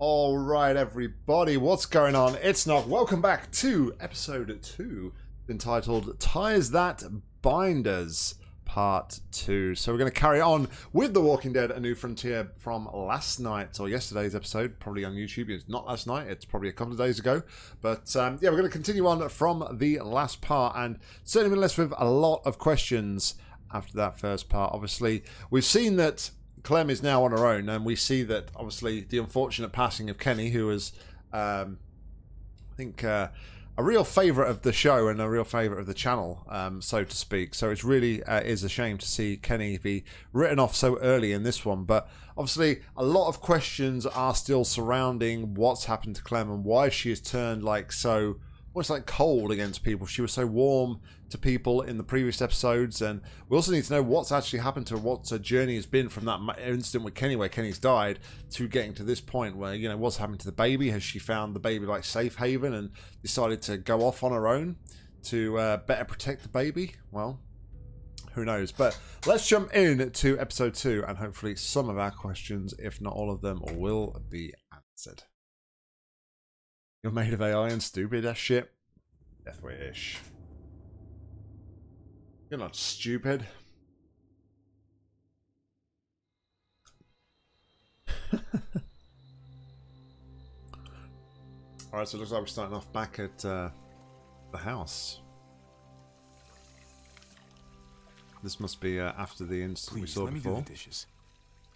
All right, everybody, what's going on? It's Nock. Welcome back to episode two, entitled "Ties That Bind Us part two. So we're going to carry on with The Walking Dead: A New Frontier from last night or yesterday's episode, probably on YouTube. It's not last night; it's probably a couple of days ago. But um, yeah, we're going to continue on from the last part, and certainly been left with a lot of questions after that first part. Obviously, we've seen that Clem is now on her own, and we see that obviously the unfortunate passing of Kenny, who was, um, I think, uh, a real favourite of the show and a real favourite of the channel, um, so to speak. So it's really uh, is a shame to see Kenny be written off so early in this one. But obviously, a lot of questions are still surrounding what's happened to Clem and why she has turned like so almost like cold against people. She was so warm to people in the previous episodes, and we also need to know what's actually happened to what her journey has been from that incident with Kenny, where Kenny's died, to getting to this point where you know what's happened to the baby. Has she found the baby like safe haven and decided to go off on her own to uh, better protect the baby? Well. Who knows? But let's jump in to episode two, and hopefully, some of our questions, if not all of them, will be answered. You're made of AI and stupid as shit. Deathwish. You're not stupid. Alright, so it looks like we're starting off back at uh, the house. This must be uh, after the incident Please, we saw let before. me do the dishes.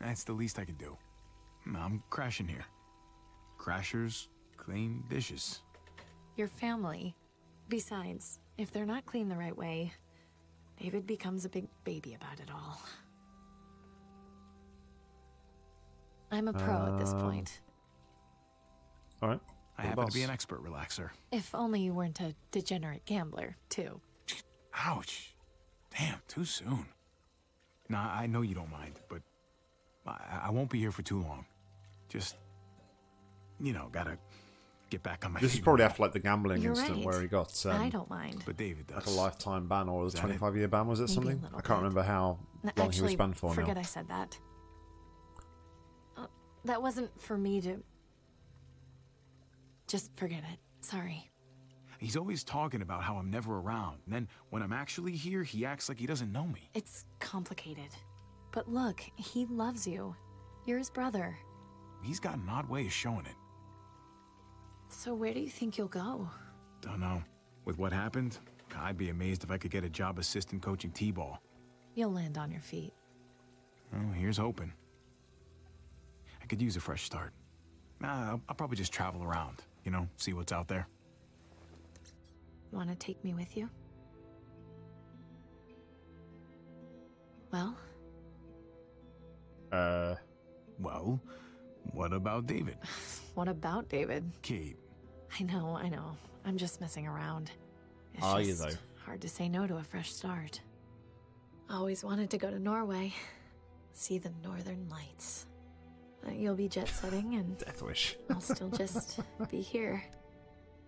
That's the least I can do. I'm crashing here. Crashers clean dishes. Your family. Besides, if they're not clean the right way, David becomes a big baby about it all. I'm a pro at this Um, point. Alright. I You're the happen to be an expert relaxer. If only you weren't a degenerate gambler, too. Ouch. Damn, too soon. Nah, I know you don't mind, but I, I won't be here for too long. Just, you know, gotta get back on my This is probably after like the gambling You're incident right. where he got um, I don't mind. But David like does. a lifetime ban or a Is that it? 25 year ban was it Maybe something? little I can't bit. remember how N- long he was Actually, banned for forget now. I said that. Uh, that wasn't for me to... Just forget it. Sorry. He's always talking about how I'm never around. And then when I'm actually here, he acts like he doesn't know me. It's complicated. But look, he loves you. You're his brother. He's got an odd way of showing it. So where do you think you'll go? Don't know. With what happened, I'd be amazed if I could get a job assistant coaching T-ball. You'll land on your feet. Well, here's hoping. I could use a fresh start. Nah, I'll, I'll probably just travel around, you know, see what's out there. Want to take me with you? Well, Uh, Well, what about David? what about David? Kate, I know, I know. I'm just messing around. It's Are you, though? Hard to say no to a fresh start. Always wanted to go to Norway, see the northern lights. Uh, You'll be jet setting, and Death Wish. I'll still just be here.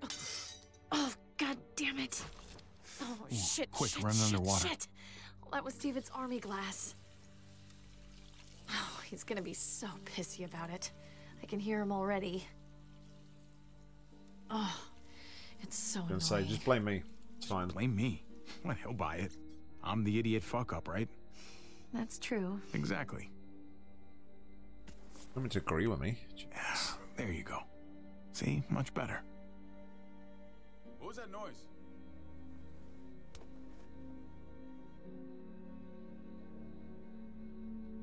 Oh, oh, god damn it! Oh Ooh, shit! quick, shit, run shit, underwater. Shit. Well, that was David's army glass. Oh, he's gonna be so pissy about it. I can hear him already. Oh, it's so I'm annoying. gonna say, just blame me. It's fine. blame me. Well, he'll buy it. I'm the idiot fuck up, right? That's true. Exactly. I'm to agree with me. There you go. See, much better. What was that noise?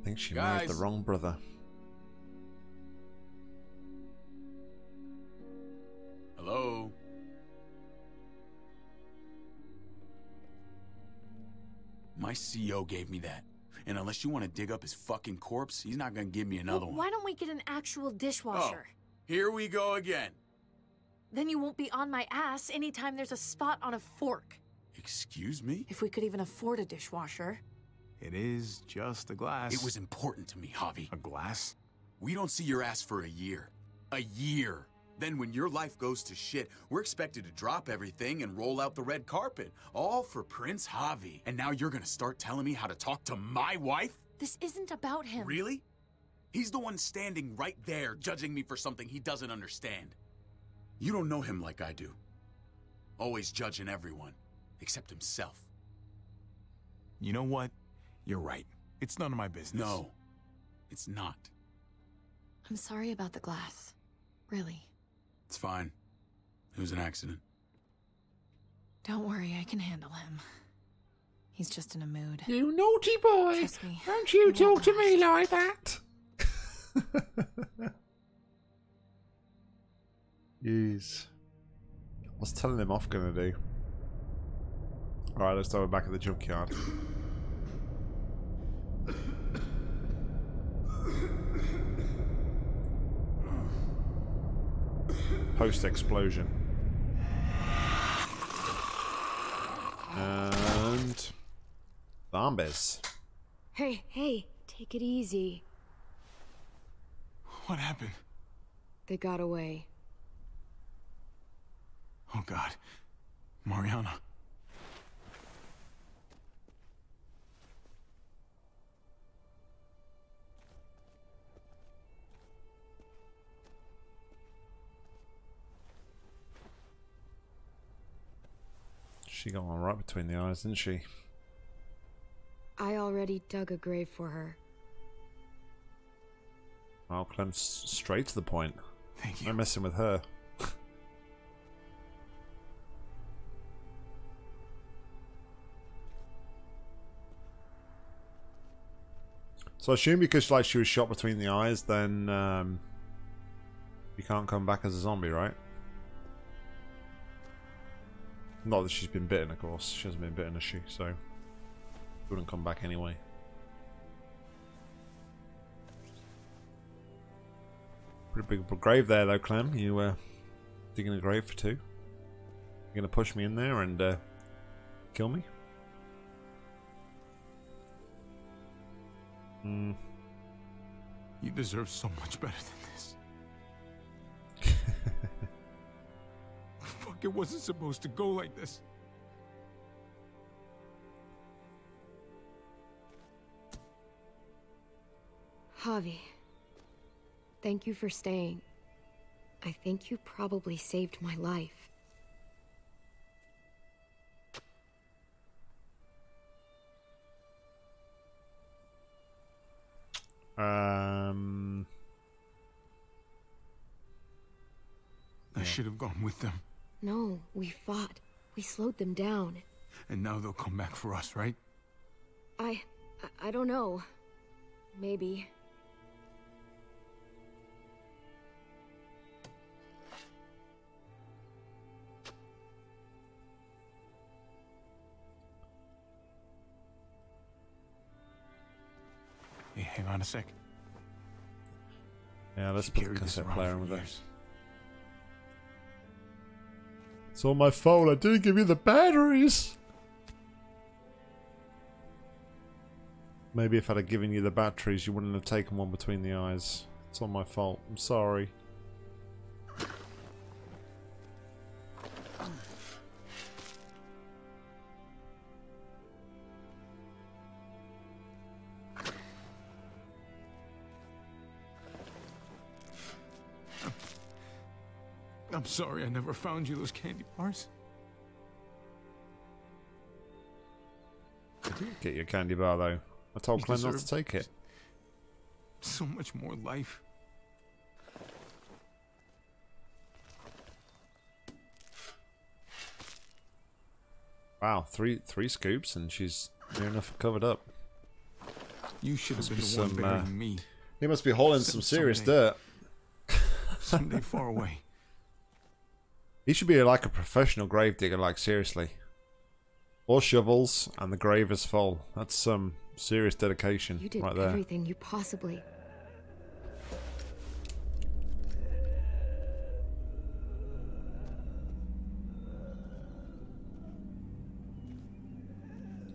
I think she married the wrong brother. My CEO gave me that. And unless you want to dig up his fucking corpse, he's not gonna give me another Well, one. Why don't we get an actual Oh, dishwasher? here we go again. Then you won't be on my ass anytime there's a spot on a fork. Excuse me? If we could even afford a dishwasher. It is just a glass. It was important to me, Javi. a glass? We don't see your ass for a year. A year. Then when your life goes to shit, we're expected to drop everything and roll out the red carpet. All for Prince Javi. And now you're gonna start telling me how to talk to my wife? This isn't about him. Really? He's the one standing right there, judging me for something he doesn't understand. You don't know him like I do. Always judging everyone, except himself. You know what? You're right. It's none of my business. No, it's not. I'm sorry about the glass. Really. It's fine. It was an accident. Don't worry, I can handle him. He's just in a mood. You naughty boy! Trust me, Don't you talk to me like that! Jeez. What's telling him off gonna do? Alright, let's throw it back at the junkyard. Post explosion. And. Zombies. Hey, hey, take it easy. What happened? They got away. Oh, God. Mariana. She got one right between the eyes, didn't she? I already dug a grave for her. Well, Clem's straight to the point. Thank you. No you. messing with her. so I assume because like she was shot between the eyes, then um, you can't come back as a zombie, right? Not that she's been bitten, of course. She hasn't been bitten, has she? So wouldn't come back anyway. Pretty big grave there, though, Clem. You uh, digging a grave for two? You're gonna push me in there and uh, kill me? Hmm. You deserve so much better than this. It wasn't supposed to go like this. Javi, thank you for staying. I think you probably saved my life. Um. I should have gone with them. No, we fought. We slowed them down. And now they'll come back for us, right? I. I, I don't know. Maybe. Hey, hang on a sec. Yeah, let's She put the carried cassette player for in with us. It's all my fault. I didn't give you the batteries. Maybe if I'd have given you the batteries, you wouldn't have taken one between the eyes. It's all my fault. I'm sorry. Sorry I never found you those candy bars. Get your candy bar though. I told You Clem not to take it. So much more life. Wow, three three scoops and she's near enough covered up. You should have been be the one some, burying uh, me He must be hauling Some- some serious someday. dirt. someday far away. He should be like a professional grave digger, like seriously. Four shovels and the grave is full. That's some serious dedication You did right there. everything you possibly.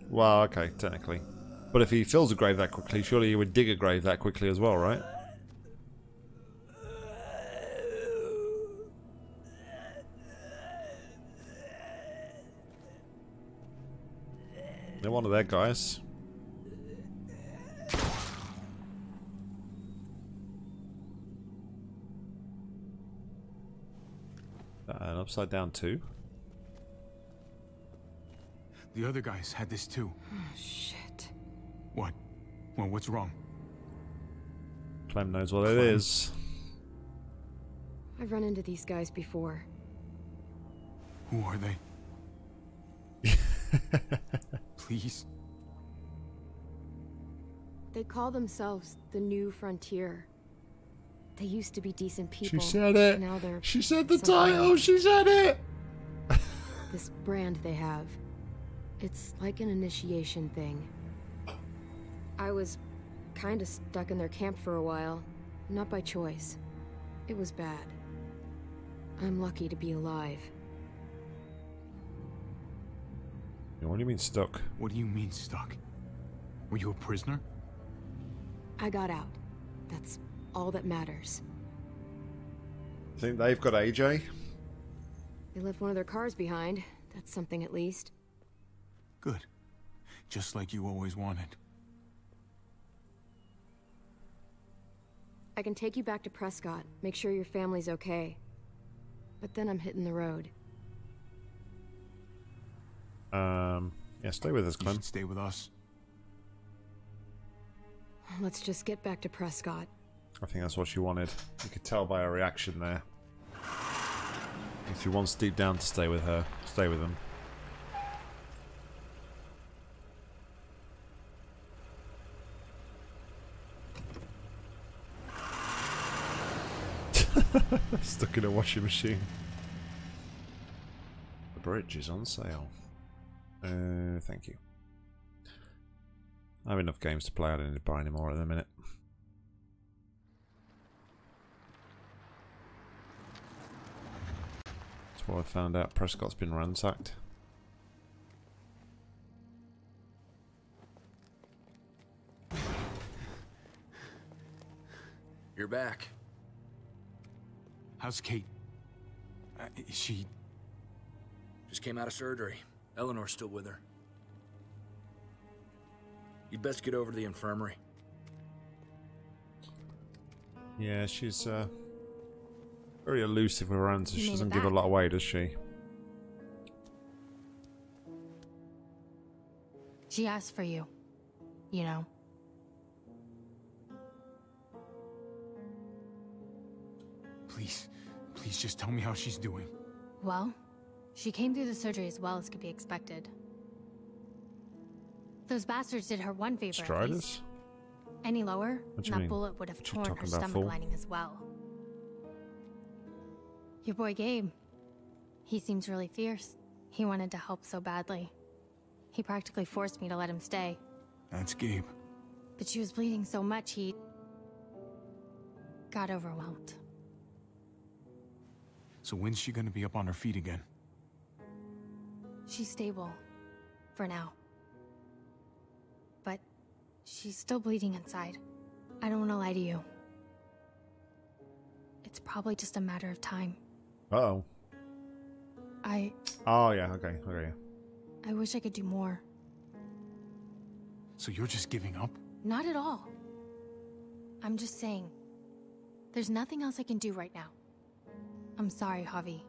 Well, okay, technically. But if he fills a grave that quickly, surely he would dig a grave that quickly as well, right? They're one of that, guys. An and upside down too. The other guys had this too. Oh, shit. What? Well, what's wrong? Clem knows what Clem. it is. I've run into these guys before. Who are they? Please? They call themselves the New Frontier. They used to be decent people. She said it. Now they're She said the something title. else. She said it. This brand they have. It's like an initiation thing. I was kinda stuck in their camp for a while. Not by choice. It was bad. I'm lucky to be alive. What do you mean stuck? What do you mean stuck? Were you a prisoner? I got out. That's all that matters. Think they've got AJ? They left one of their cars behind. That's something at least. Good. Just like you always wanted. I can take you back to Prescott, make sure your family's okay. But then I'm hitting the road. Um, yeah, stay with us, You Clem. should stay with us. Let's just get back to Prescott. I think that's what she wanted. You could tell by her reaction there. If she wants deep down to stay with her, stay with them. Stuck in a washing machine. The bridge is on sale. Uh, thank you. I have enough games to play. I don't need to buy any more at the minute. That's what I found out. Prescott's been ransacked. You're back. How's Kate? Uh, is she... Just came out of surgery. Eleanor's still with her. You'd best get over to the infirmary. Yeah, she's uh, very elusive with her answers. She doesn't give a back. lot away, does she? She asked for you. You know. Please, please just tell me how she's doing. Well, she came through the surgery as well as could be expected. Those bastards did her one favor. at least. Any lower, What you that mean? bullet would have What torn her stomach fool? lining as well. Your boy Gabe. He seems really fierce. He wanted to help so badly. He practically forced me to let him stay. That's Gabe. But she was bleeding so much he got overwhelmed. So when's she gonna be up on her feet again? She's stable. For now. But she's still bleeding inside. I don't want to lie to you. It's probably just a matter of time. Uh oh. I Oh yeah. Okay. Okay. I wish I could do more. So you're just giving up? Not at all. I'm just saying. There's nothing else I can do right now. I'm sorry, Javi.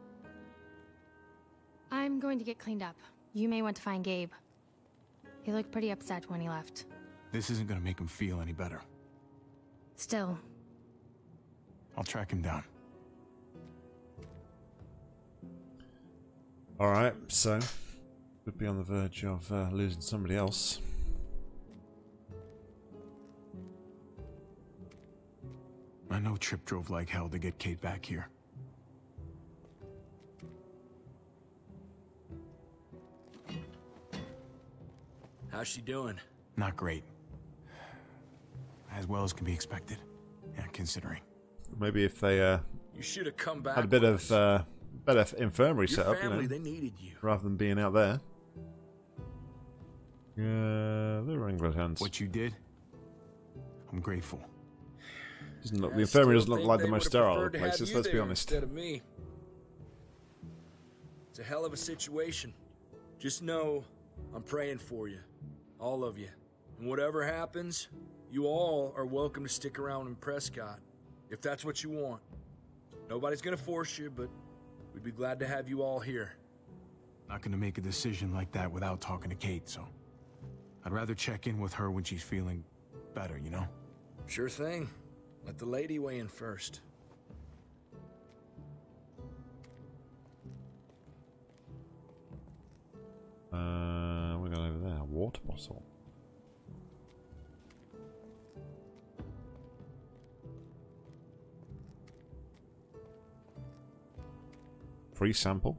I'm going to get cleaned up. You may want to find Gabe. He looked pretty upset when he left. This isn't gonna make him feel any better. Still, I'll track him down. All right. So, could be on the verge of uh, losing somebody else. I know Tripp drove like hell to get Kate back here. How's she doing? Not great. As well as can be expected. Yeah, considering. Maybe if they uh, You should have come back. had a bit of uh, better infirmary Your set up, you family, know, they needed you. rather than being out there. Yeah, they were English hands. What you did, I'm grateful. Doesn't look, the infirmary doesn't look like the most sterile of preferred to have places. Let's be honest. Instead of me. It's a hell of a situation. Just know I'm praying for you, all of you. And whatever happens, you all are welcome to stick around in Prescott, if that's what you want. Nobody's gonna force you, but We'd be glad to have you all here. Not gonna make a decision like that without talking to Kate, so... I'd rather check in with her when she's feeling better, you know? Sure thing. Let the lady weigh in first. Uh, Water bottle. Free sample.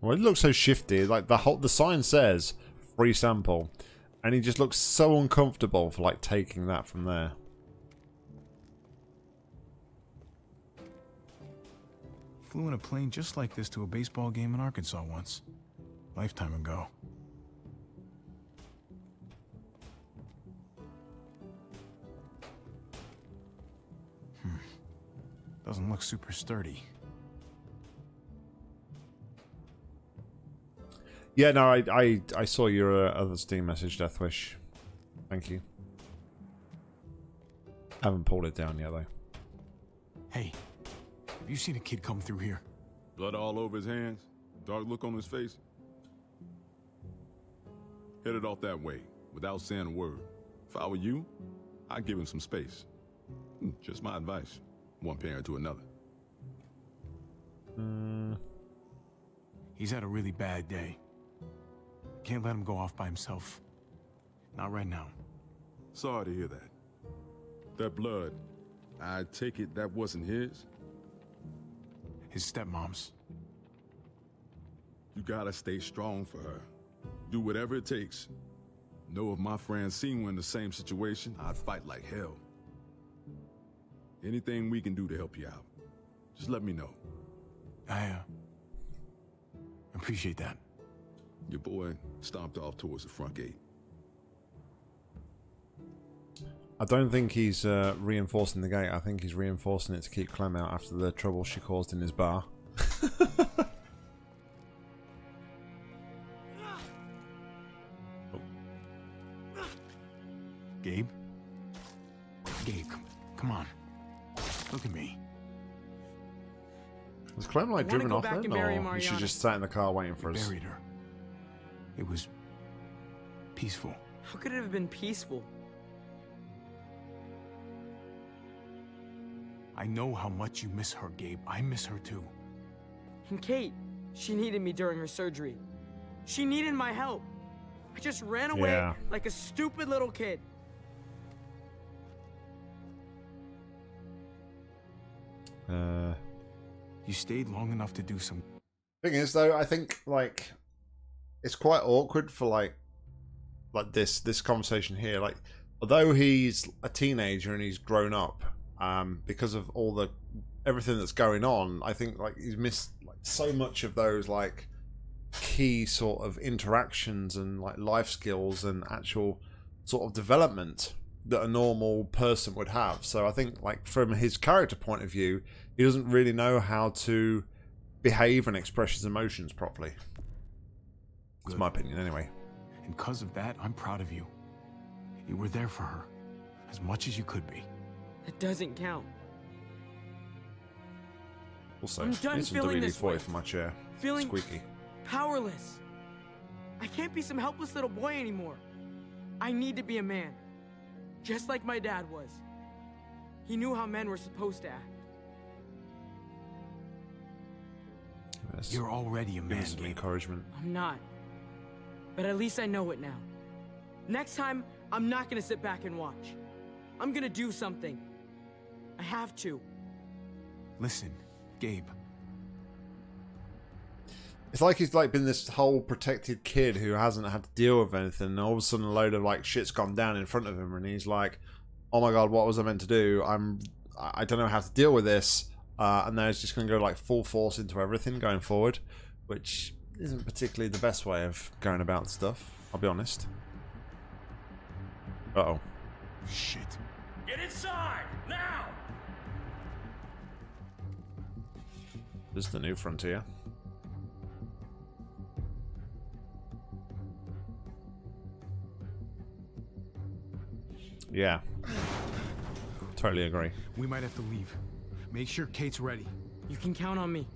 Well, it looks so shifty. Like the whole the sign says free sample, and he just looks so uncomfortable for like taking that from there. Flew in a plane just like this to a baseball game in Arkansas once. Lifetime ago. Hmm. Doesn't look super sturdy. Yeah, no, I I, I saw your uh, other Steam message, Deathwish. Thank you. Haven't pulled it down yet though. Hey, have you seen a kid come through here? Blood all over his hands, dark look on his face. Headed off that way, without saying a word. If I were you, I'd give him some space. Hmm, Just my advice. One parent to another. Mm, He's had a really bad day. Can't let him go off by himself. Not right now. Sorry to hear that. That blood, I take it that wasn't his? His stepmom's. You gotta stay strong for her. Do whatever it takes. Know if my friend seen one in the same situation, I'd fight like hell. Anything we can do to help you out, just let me know. I, uh, appreciate that. Your boy stomped off towards the front gate. I don't think he's uh, reinforcing the gate. I think he's reinforcing it to keep Clem out after the trouble she caused in his bar. Gabe? Gabe, come, come on. Look at me. Was Clem like wanna driven off back then, or was she just sat in the car waiting for We us? buried her. It was peaceful. How could it have been peaceful? I know how much you miss her, Gabe. I miss her too. And Kate, she needed me during her surgery. She needed my help. I just ran away Yeah. like a stupid little kid. Uh, You stayed long enough to do some. thing is, though, I think like it's quite awkward for like like this this conversation here. Like, although he's a teenager and he's grown up, um, because of all the everything that's going on, I think like he's missed like so much of those like key sort of interactions and like life skills and actual sort of development that a normal person would have. So I think like from his character point of view, he doesn't really know how to behave and express his emotions properly. That's Good. my opinion anyway. And because of that, I'm proud of you. You were there for her. As much as you could be. It doesn't count. Also, I'm done need some feeling WD this forty way. for my chair. Feeling Squeaky. powerless. I can't be some helpless little boy anymore. I need to be a man. Just like my dad was. He knew how men were supposed to act. Yes. You're already a Give man, me some Gabe. encouragement. I'm not. But at least I know it now. Next time, I'm not gonna sit back and watch. I'm gonna do something. I have to. Listen, Gabe. It's like he's like been this whole protected kid who hasn't had to deal with anything, and all of a sudden a load of like shit's gone down in front of him, and he's like, "Oh my god, what was I meant to do? I'm, I don't know how to deal with this." Uh, and now he's just going to go like full force into everything going forward, which isn't particularly the best way of going about stuff. I'll be honest. Uh oh. Shit. Get inside now. This is the new frontier. Yeah. Totally agree. We might have to leave. Make sure Kate's ready. You can count on me.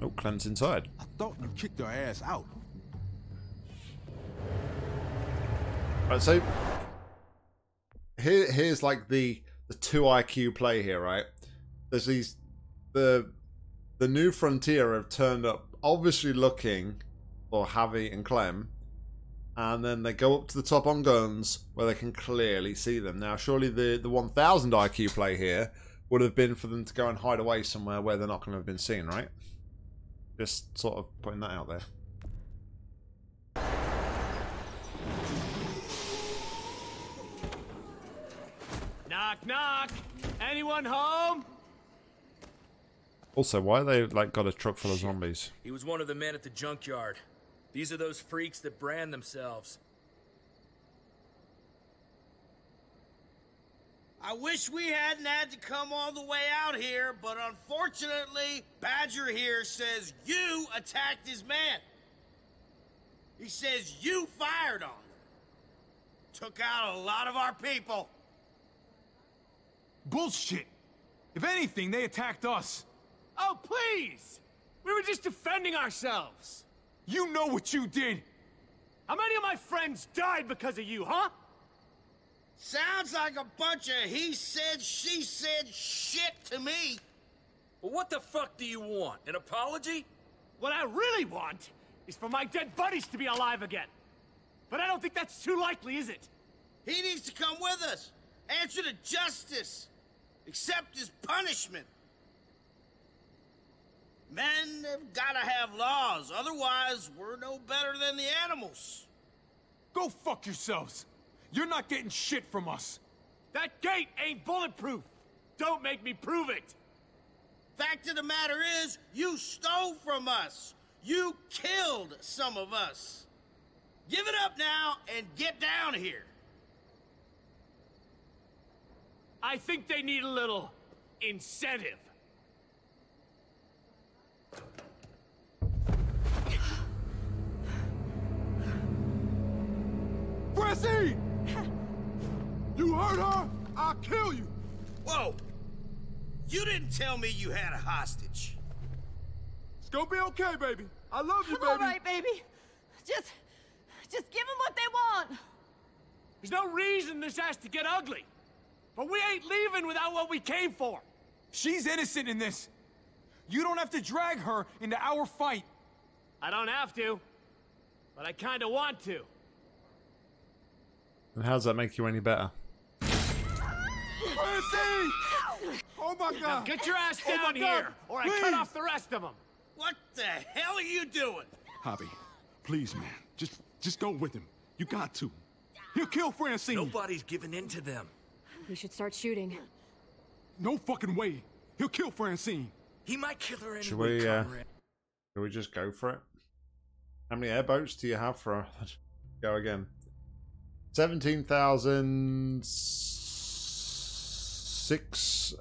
Oh, Clem's inside. I thought you kicked her ass out. Right, so here, here's like the the two IQ play here, right? There's these the the new frontier have turned up, obviously looking for Javi and Clem, and then they go up to the top on guns where they can clearly see them. Now, surely the the 1000 IQ play here would have been for them to go and hide away somewhere where they're not going to have been seen, right? Just sort of putting that out there. Knock, knock. Anyone home? Also, why they like got a truck full of zombies? He was one of the men at the junkyard. These are those freaks that brand themselves. I wish we hadn't had to come all the way out here, but unfortunately, Badger here says you attacked his man. He says you fired on him. Took out a lot of our people. Bullshit! If anything, they attacked us. Oh, please! We were just defending ourselves. You know what you did! How many of my friends died because of you, huh? Sounds like a bunch of he said, she said shit to me. Well, what the fuck do you want? An apology? What I really want is for my dead buddies to be alive again. But I don't think that's too likely, is it? He needs to come with us. Answer to justice. Accept his punishment. Men have gotta have laws, otherwise we're no better than the animals. Go fuck yourselves! You're not getting shit from us! That gate ain't bulletproof! Don't make me prove it! Fact of the matter is, you stole from us. You killed some of us. Give it up now and get down here. I think they need a little incentive. Francine! You hurt her? I'll kill you! Whoa! You didn't tell me you had a hostage. It's gonna be okay, baby. I love you, I'm baby. all right, baby. Just, just give them what they want. There's no reason this has to get ugly. But we ain't leaving without what we came for. She's innocent in this. You don't have to drag her into our fight. I don't have to, but I kinda want to. And how does that make you any better? Francine! Oh my Now god! get your ass Oh my down God, here, or I cut off the rest of them. What the hell are you doing? Javi, please, man. Just just go with him. You got to. He'll kill Francine. Nobody's giving in to them. We should start shooting. No fucking way. He'll kill Francine. He might kill her anyway, Should we, uh, Should we just go for it? How many airboats do you have for a... Go again. 17,000... Six...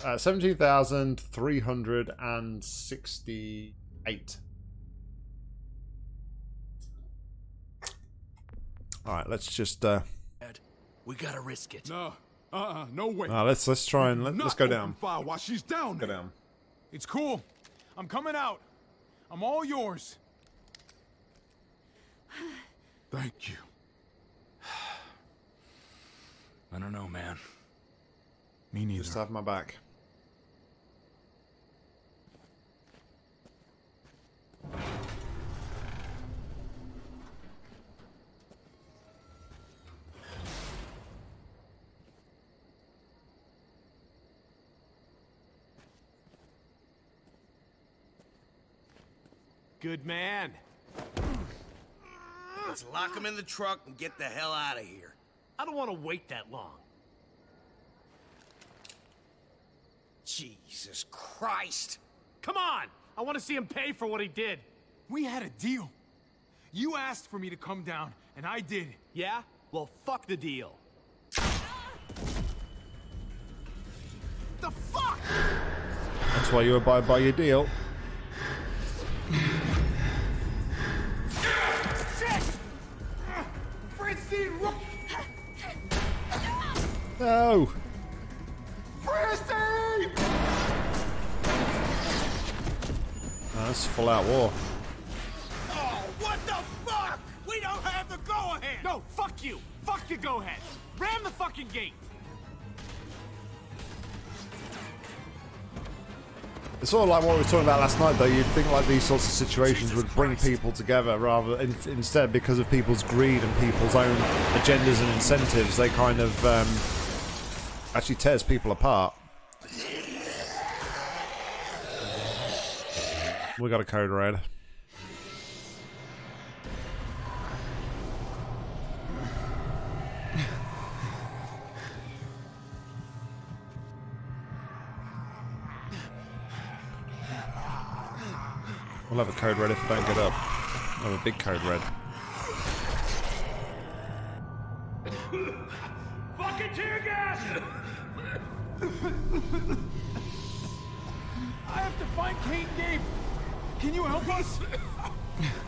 Uh, 17,368. Alright, let's just... Uh, We gotta risk it. No. Uh-uh. No way. uh, let's let's try and let, let's go open down. Fire while she's down Go down. It's cool. I'm coming out. I'm all yours. Thank you. I don't know, man. Me neither. Just have my back. Good man. Let's lock him in the truck and get the hell out of here. I don't want to wait that long. Jesus Christ. Come on! I want to see him pay for what he did. We had a deal. You asked for me to come down, and I did. Yeah? Well, fuck the deal. The fuck? That's why you abide by your deal. No! Christy! Oh, that's full out war. Oh, what the fuck? We don't have the go-ahead! No, fuck you! Fuck the go-ahead! Ram the fucking gate! It's sort of like what we were talking about last night, though. You'd think like these sorts of situations would bring people together, rather in, instead because of people's greed and people's own agendas and incentives, they kind of um, actually tears people apart. We got a code red. We'll have a code red if we don't get up. We'll have a big code red. Help us?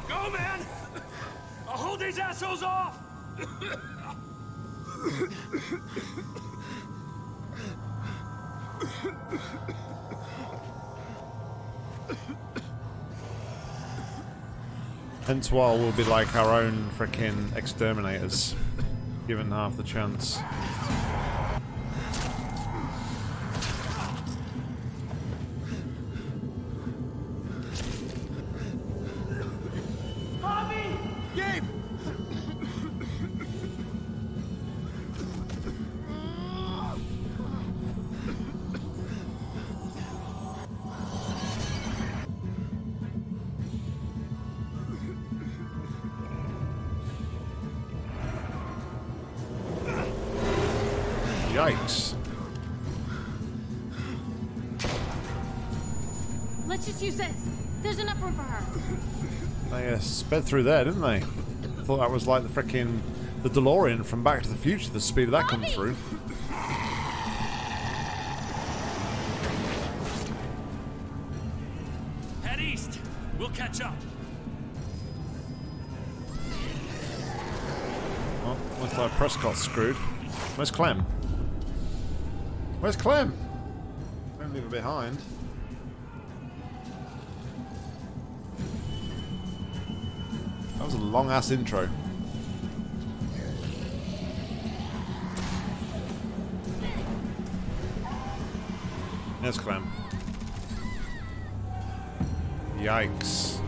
Go, man! I'll hold these assholes off! Hence why we'll be like our own freaking exterminators, given half the chance. Yikes. Let's just use this. There's enough room for her. They uh, sped through there, didn't they? Thought that was like the freaking the DeLorean from Back to the Future. The speed of that come through. Head east. We'll catch up. Oh, looks like Prescott's screwed. Where's Clem? Where's Clem? Don't leave her behind. That was a long ass intro. There's Clem. Yikes.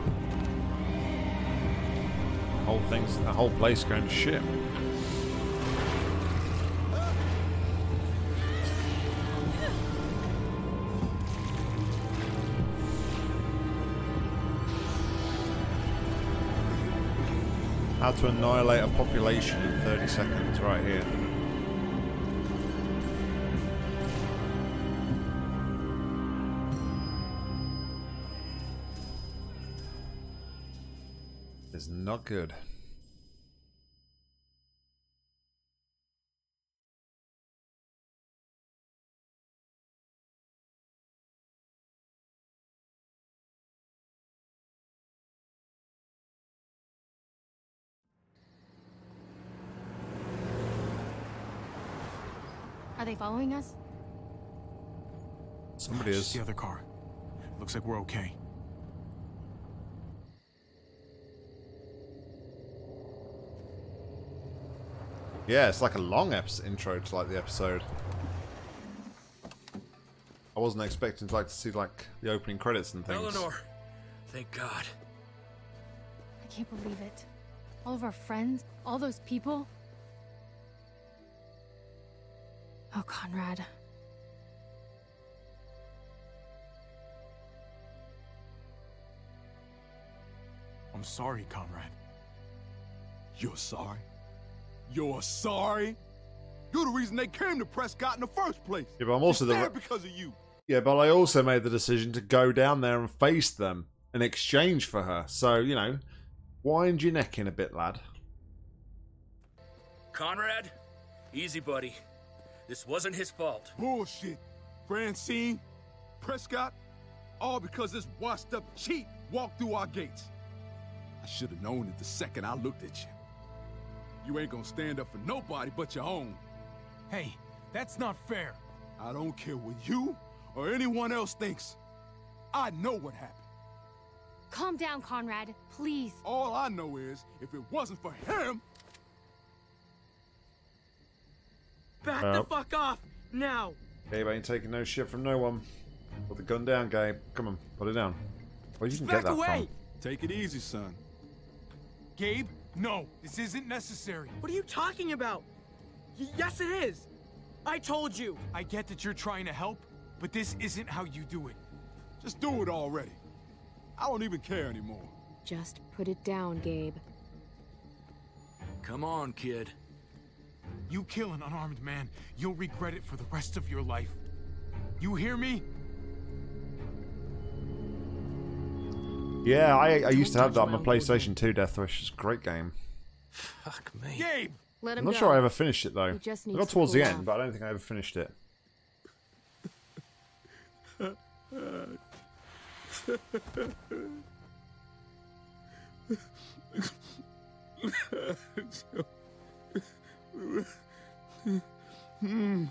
The Whole thing's the whole place going to shit. How to annihilate a population in 30 seconds, right here. Is not good. Following us? Somebody Just is. the other car. Looks like we're okay. Yeah, it's like a long episode, intro to like the episode. I wasn't expecting to like to see like the opening credits and things. Eleanor, thank God. I can't believe it. All of our friends, all those people. Oh, Conrad. I'm sorry, Conrad. You're sorry? You're sorry? You're the reason they came to Prescott in the first place. Yeah, but I'm also It's the there because of you. Yeah, but I also made the decision to go down there and face them in exchange for her. So, you know, wind your neck in a bit, lad. Conrad, easy, buddy. This wasn't his fault. Bullshit. Francine, Prescott, all because this washed up cheat walked through our gates. I should have known it the second I looked at you. You ain't gonna stand up for nobody but your own. Hey, That's not fair. I don't care what you or anyone else thinks. I know what happened. Calm down, Conrad. Please. All I know is, if it wasn't for him... Back Well. the fuck off! Now! Gabe ain't taking no shit from no one. Put the gun down, Gabe. Come on, put it down. Where did you Back get that away! Take it easy, son. Gabe, no, this isn't necessary. What are you talking about? Y- yes, it is! I told you! I get that you're trying to help, but this isn't how you do it. Just do it already. I don't even care anymore. Just put it down, Gabe. Come on, kid. You kill an unarmed man, you'll regret it for the rest of your life. You hear me? Yeah, I, I used to have that on my PlayStation 2 Death Wish. It's a great game. Fuck me. Gabe! Let I'm not go. sure I ever finished it though. He just I needs got to towards the end, off. but I don't think I ever finished it. Hmm.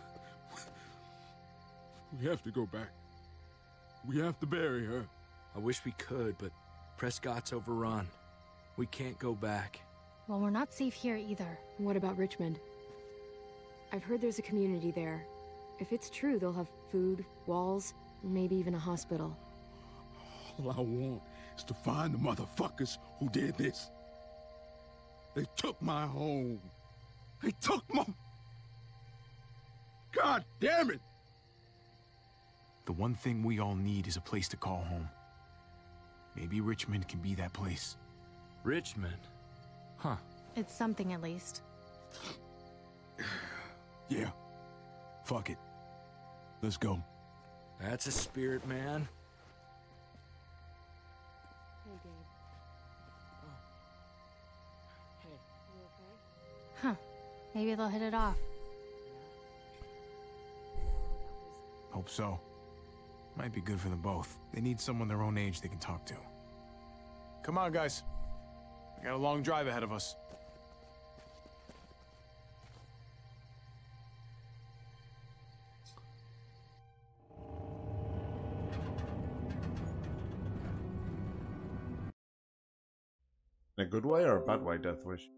We have to go back. We have to bury her. I wish we could, but Prescott's overrun. We can't go back. Well, we're not safe here either. What about Richmond? I've heard there's a community there. If it's true, they'll have food, walls, maybe even a hospital. All I want is to find the motherfuckers who did this. They took my home. They took my. God damn it! The one thing we all need is a place to call home. Maybe Richmond can be that place. Richmond? Huh. It's something at least. Yeah. Fuck it. Let's go. That's a spirit, man. Hey, Gabe. Oh. Hey. You okay? Huh. Maybe they'll hit it off. Hope so. Might be good for them both. They need someone their own age they can talk to. Come on, guys. We got a long drive ahead of us. In a good way or a bad way, Death Wish?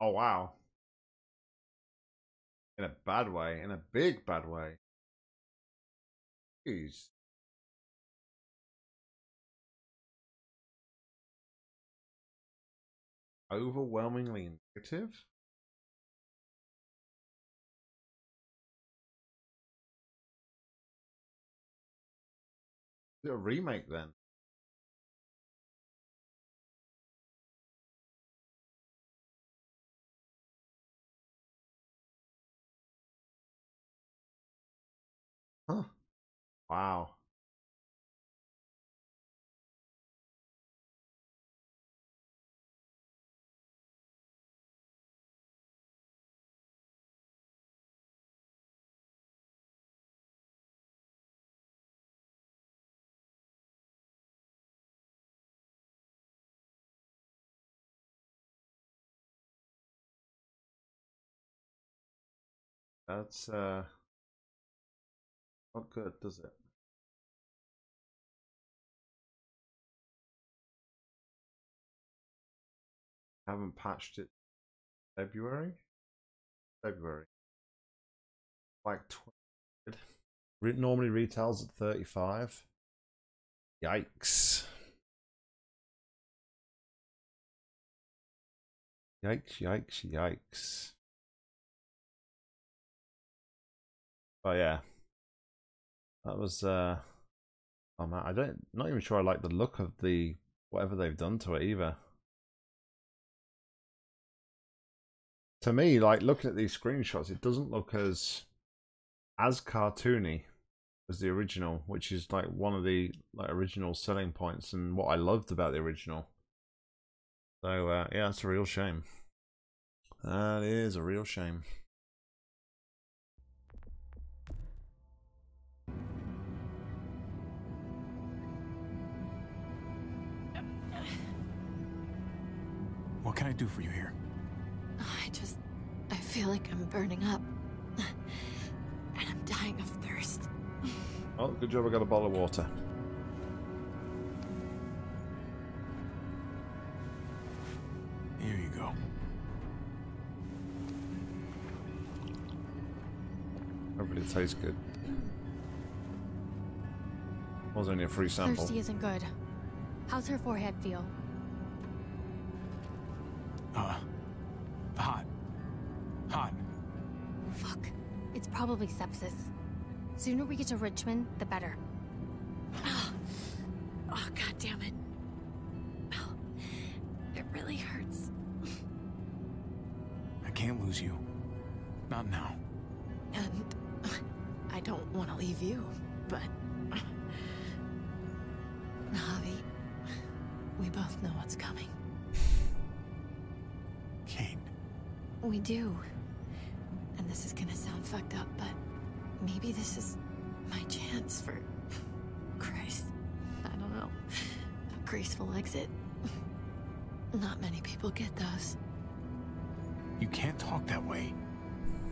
Oh wow. In a bad way, in a big bad way. Jeez. Overwhelmingly negative? Is it a remake then? Wow. That's uh not good, does it? Haven't patched it February? February. Like 20. Normally retails at 35. Yikes. Yikes, yikes, yikes. Oh yeah. That was uh oh man, I don't not even sure I like the look of the whatever they've done to it either. To me, like looking at these screenshots, it doesn't look as as cartoony as the original, which is like one of the like original selling points and what I loved about the original. So uh, yeah, it's a real shame. That is a real shame. What can I do for you here? I just. I feel like I'm burning up. And I'm dying of thirst. Oh, good job I got a bottle of water. Here you go. Hopefully it tastes good. Was only a free sample. Thirsty isn't good. How's her forehead feel? Uh, hot. Hot. Fuck. It's probably sepsis. Sooner we get to Richmond, the better. Exit. Not many people get those. You can't talk that way.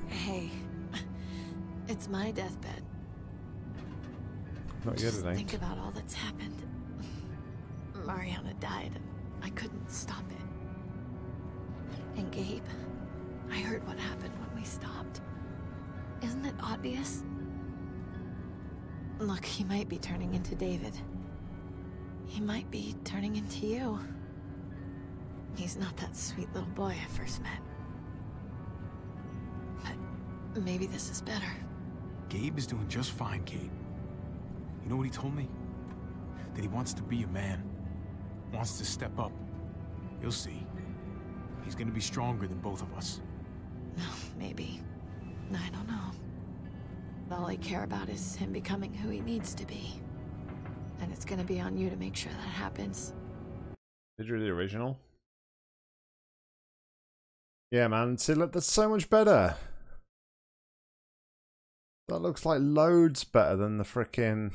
Hey, it's my deathbed. Not yet, Just it think about all that's happened. Mariana died, I couldn't stop it. And Gabe, I heard what happened when we stopped. Isn't it obvious? Look, he might be turning into David. He might be turning into you. He's not that sweet little boy I first met. But maybe this is better. Gabe is doing just fine, Kate. You know what he told me? That he wants to be a man. Wants to step up. You'll see. He's gonna be stronger than both of us. No, maybe. I don't know. All I care about is him becoming who he needs to be. And it's gonna be on you to make sure that happens. Did you the original? Yeah, man. See, look, that's so much better. That looks like loads better than the frickin'.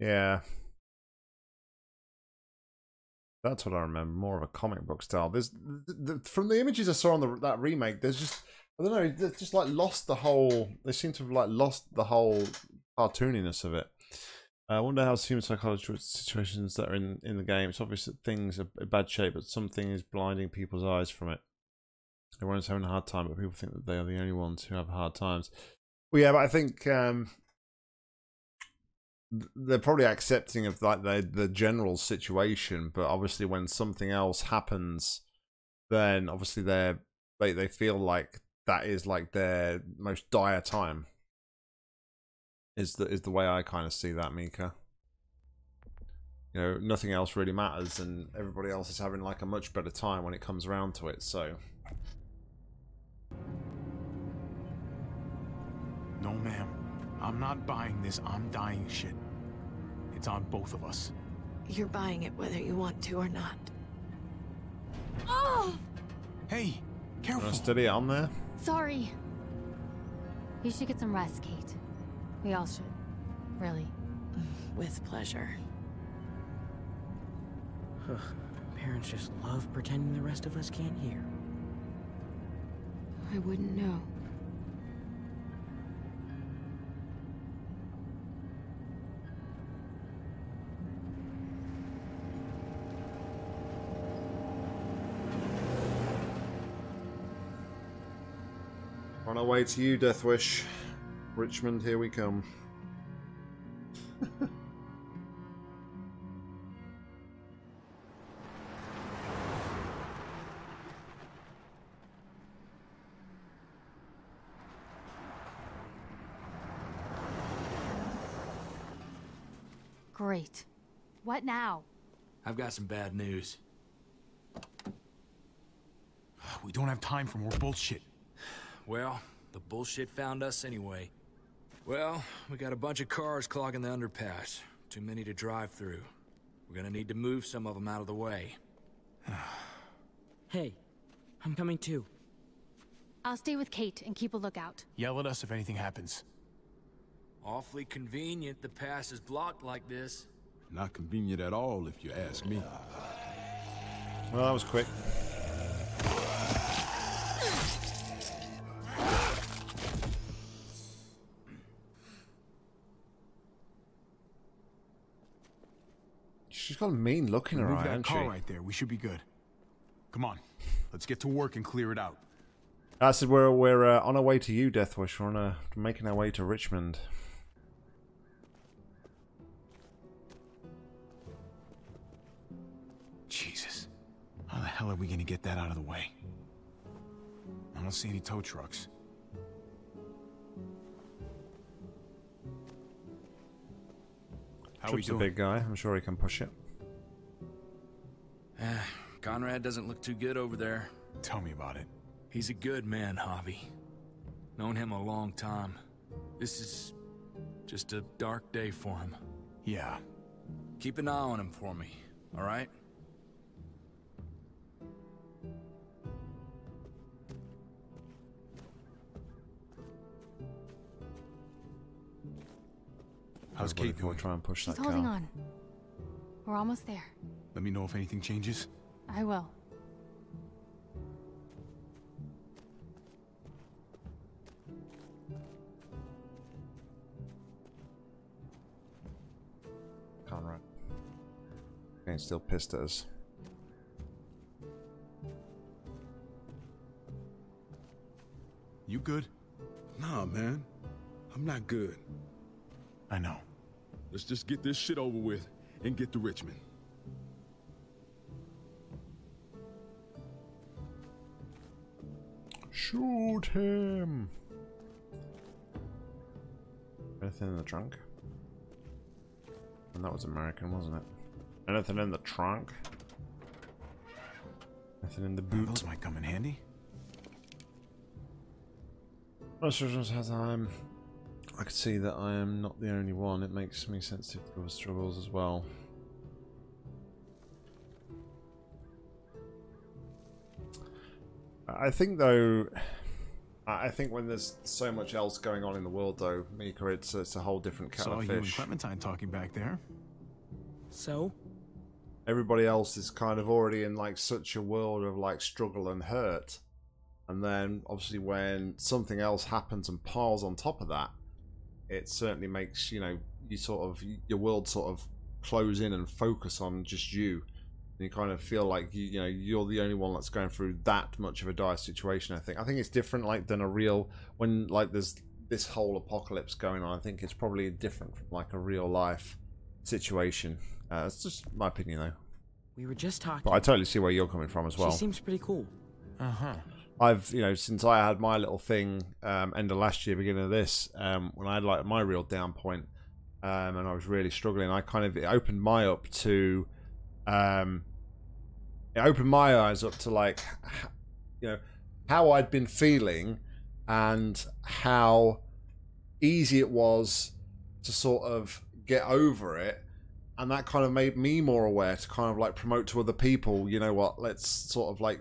Yeah. That's what I remember. More of a comic book style. There's th th from the images I saw on the that remake. There's just I don't know. They've just like lost the whole. They seem to have like lost the whole cartooniness of it. I wonder how human psychology situations that are in in the game. It's obvious that things are in bad shape, but something is blinding people's eyes from it. Everyone's having a hard time, but people think that they are the only ones who have hard times. Well, yeah, but I think um, they're probably accepting of like the the general situation, but obviously when something else happens, then obviously they're they they feel like that is like their most dire time. Is the is the way I kind of see that, Mika. You know, nothing else really matters, and everybody else is having like a much better time when it comes around to it. So. No, ma'am. I'm not buying this I'm dying shit. It's on both of us. You're buying it whether you want to or not. Oh! Hey, Careful. steady it on there. Sorry. You should get some rest, Kate. We all should. Really. With pleasure. Parents just love pretending the rest of us can't hear. I wouldn't know. Our way to you, Deathwish. Richmond, here we come. Great. What now? I've got some bad news. We don't have time for more bullshit. Well, the bullshit found us anyway. Well, we got a bunch of cars clogging the underpass. Too many to drive through. We're gonna need to move some of them out of the way. Hey, I'm coming too. I'll stay with Kate and keep a lookout. Yell at us if anything happens. Awfully convenient the pass is blocked like this. Not convenient at all, if you ask me. Well, that was quick. A mean look in her Move that car she? right there. We should be good. Come on. Let's get to work and clear it out. I said we're we're uh, on our way to you, Deathwish. We're on a, making our way to Richmond. Jesus. How the hell are we gonna get that out of the way? I don't see any tow trucks. How we Tripp's a big guy. I'm sure he can push it. Conrad doesn't look too good over there. Tell me about it. He's a good man, Javi. Known him a long time. This is just a dark day for him. Yeah. Keep an eye on him for me, all right? How's Everybody Kate will doing? try and push She's that holding car. on. We're almost there. Let me know if anything changes. I will. Conrad. And still pissed at us. You good? Nah, man. I'm not good. I know. Let's just get this shit over with and get to Richmond. Shoot him! Anything in the trunk? And that was American, wasn't it? Anything in the trunk? Anything in the boot? Those might come in handy. Has time. I could see that I am not the only one. It makes me sensitive to other struggles as well. I think though, I I think when there's so much else going on in the world though, Mika, it's, it's a whole different kettle Saw of you and. Clementine talking back there. So? Everybody else is kind of already in like such a world of like struggle and hurt. And then obviously when something else happens and piles on top of that, it certainly makes, you know, you sort of your world sort of close in and focus on just you. And you kind of feel like you, you know you're the only one that's going through that much of a dire situation. I think. I think it's different like than a real when like there's this whole apocalypse going on. I think it's probably different from like a real life situation. Uh, it's just my opinion though. We were just talking. But I totally see where you're coming from as well. She seems pretty cool. Uh huh. I've you know since I had my little thing um, end of last year, beginning of this, um, when I had like my real down point, um, and I was really struggling. I kind of it opened my up to, um, it opened my eyes up to like, you know, how I'd been feeling, and how easy it was to sort of get over it. And that kind of made me more aware to kind of like promote to other people you know what let's sort of like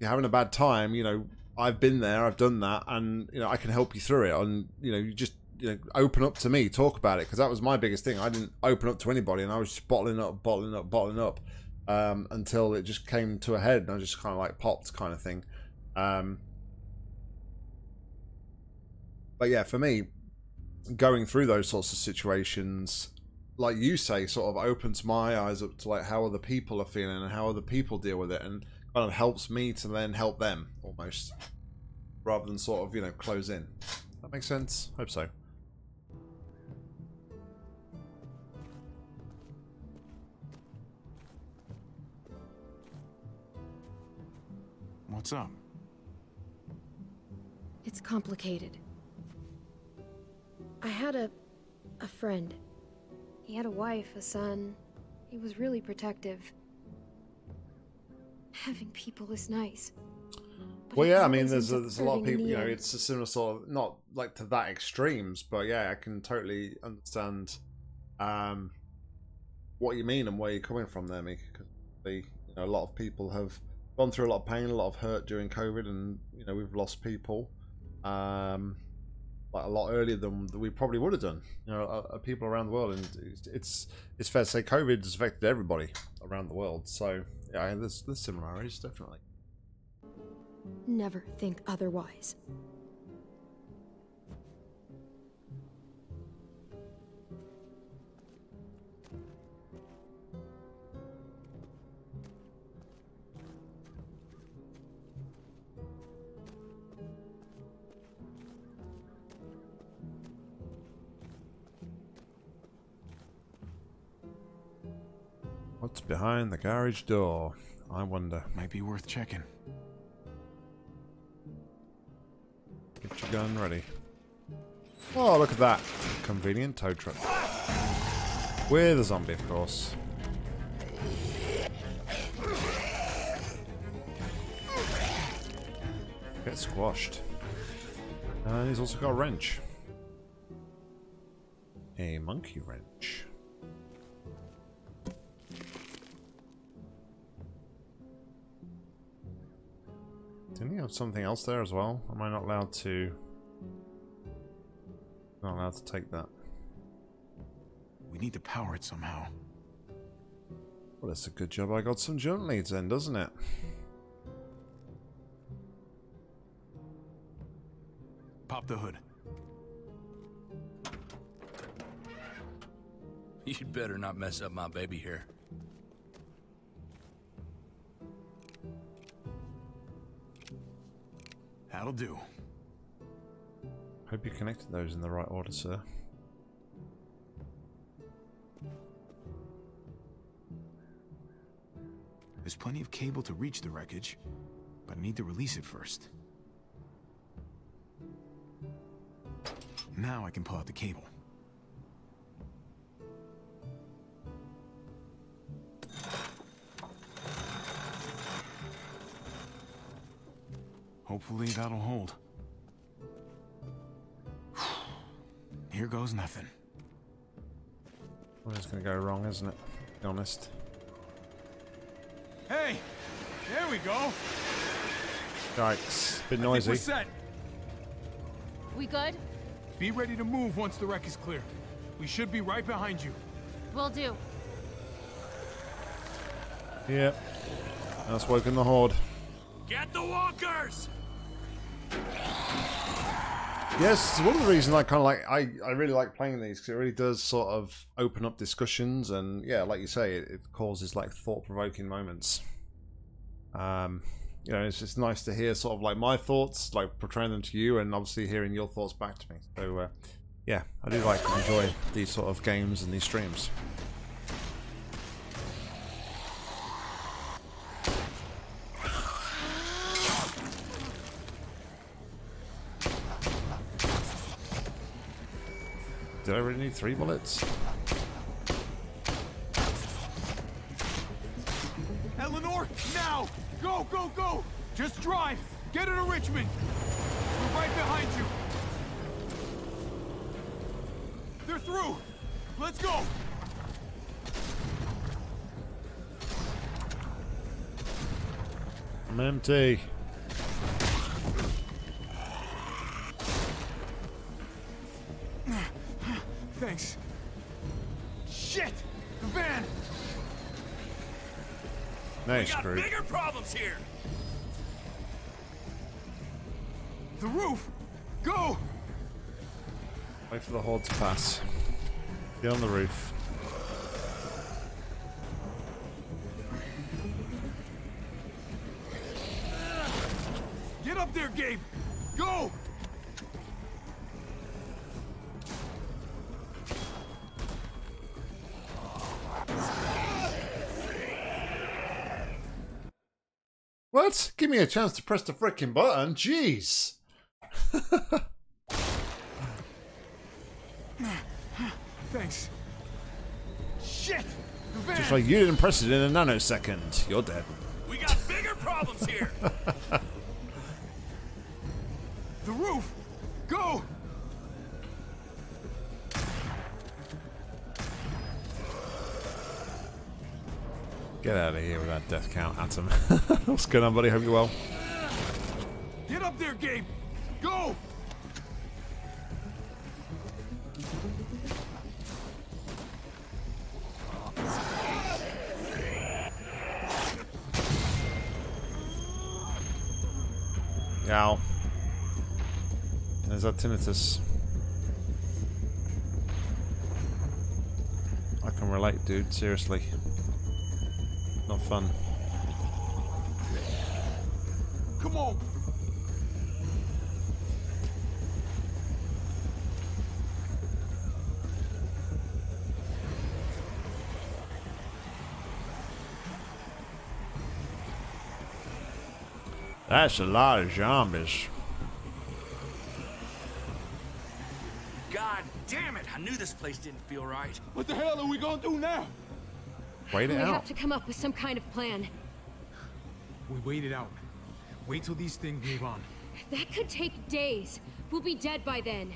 you're having a bad time you know i've been there i've done that and you know i can help you through it. And you know you just you know open up to me talk about it because that was my biggest thing. I didn't open up to anybody and i was just bottling up bottling up bottling up um, until it just came to a head and i just kind of like popped kind of thing. Um, but yeah for me going through those sorts of situations like you say sort of opens my eyes up to like how other people are feeling and how other people deal with it and kind of helps me to then help them almost rather than sort of you know close in. That makes sense? Hope so What's up? It's complicated. I had a a friend. He had a wife, a son. He was really protective. Having people is nice. Well yeah i mean there's a, there's a lot of people you know it's a similar sort of not like to that extremes but yeah i can totally understand um what you mean and where you're coming from there Mika because you know, a lot of people have gone through a lot of pain a lot of hurt during covid and you know we've lost people um like a lot earlier than we probably would have done. You know, uh, uh, people around the world, and it's it's fair to say COVID has affected everybody around the world. So yeah, there's there's similarities definitely. Never think otherwise. Behind the garage door? I wonder. Might be worth checking. Get your gun ready. Oh, look at that. Convenient tow truck. With a zombie, of course. Get squashed. And he's also got a wrench. A monkey wrench. Didn't he have something else there as well? Am I not allowed to... Not allowed to take that. We need to power it somehow. Well, it's a good job I got some jump leads then, doesn't it? Pop the hood. You'd better not mess up my baby here. That'll do. Hope you connected those in the right order, sir. There's plenty of cable to reach the wreckage, but I need to release it first. Now I can pull out the cable. Hopefully that'll hold. Here goes nothing. Well, it's going to go wrong, isn't it? Be honest. Hey! There we go! Yikes. Bit noisy. we're set. We good? Be ready to move once the wreck is clear. We should be right behind you. Will do. Yep. That's woken the horde. Get the walkers! Yes, one of the reasons I kind of like I, I really like playing these because it really does sort of open up discussions and yeah, like you say, it, it causes like thought provoking moments. Um, you know, it's just nice to hear sort of like my thoughts, like portraying them to you, and obviously hearing your thoughts back to me. So uh, yeah, I do like enjoy these sort of games and these streams. Did I really need three bullets? Eleanor, now! Go, go, go! Just drive! Get her to Richmond! We're right behind you! They're through! Let's go! I'm empty. For the horde to pass. Get on the roof. Get up there, Gabe! Go! What? Give me a chance to press the frickin' button. Jeez. Thanks. Shit! Van! Just like you didn't press it in a nanosecond. You're dead. We got bigger problems here. The roof! Go! Get out of here with that death count, Atom. What's going on, buddy? Hope you're well. Get up there, Gabe! Go! Tinnitus. I can relate, dude. Seriously. Not fun. Come on. That's a lot of zombies. God damn it! I knew this place didn't feel right. What the hell are we gonna do now? Wait We it have to come up with some kind of plan. We wait it out. Wait till these things move on. That could take days. We'll be dead by then.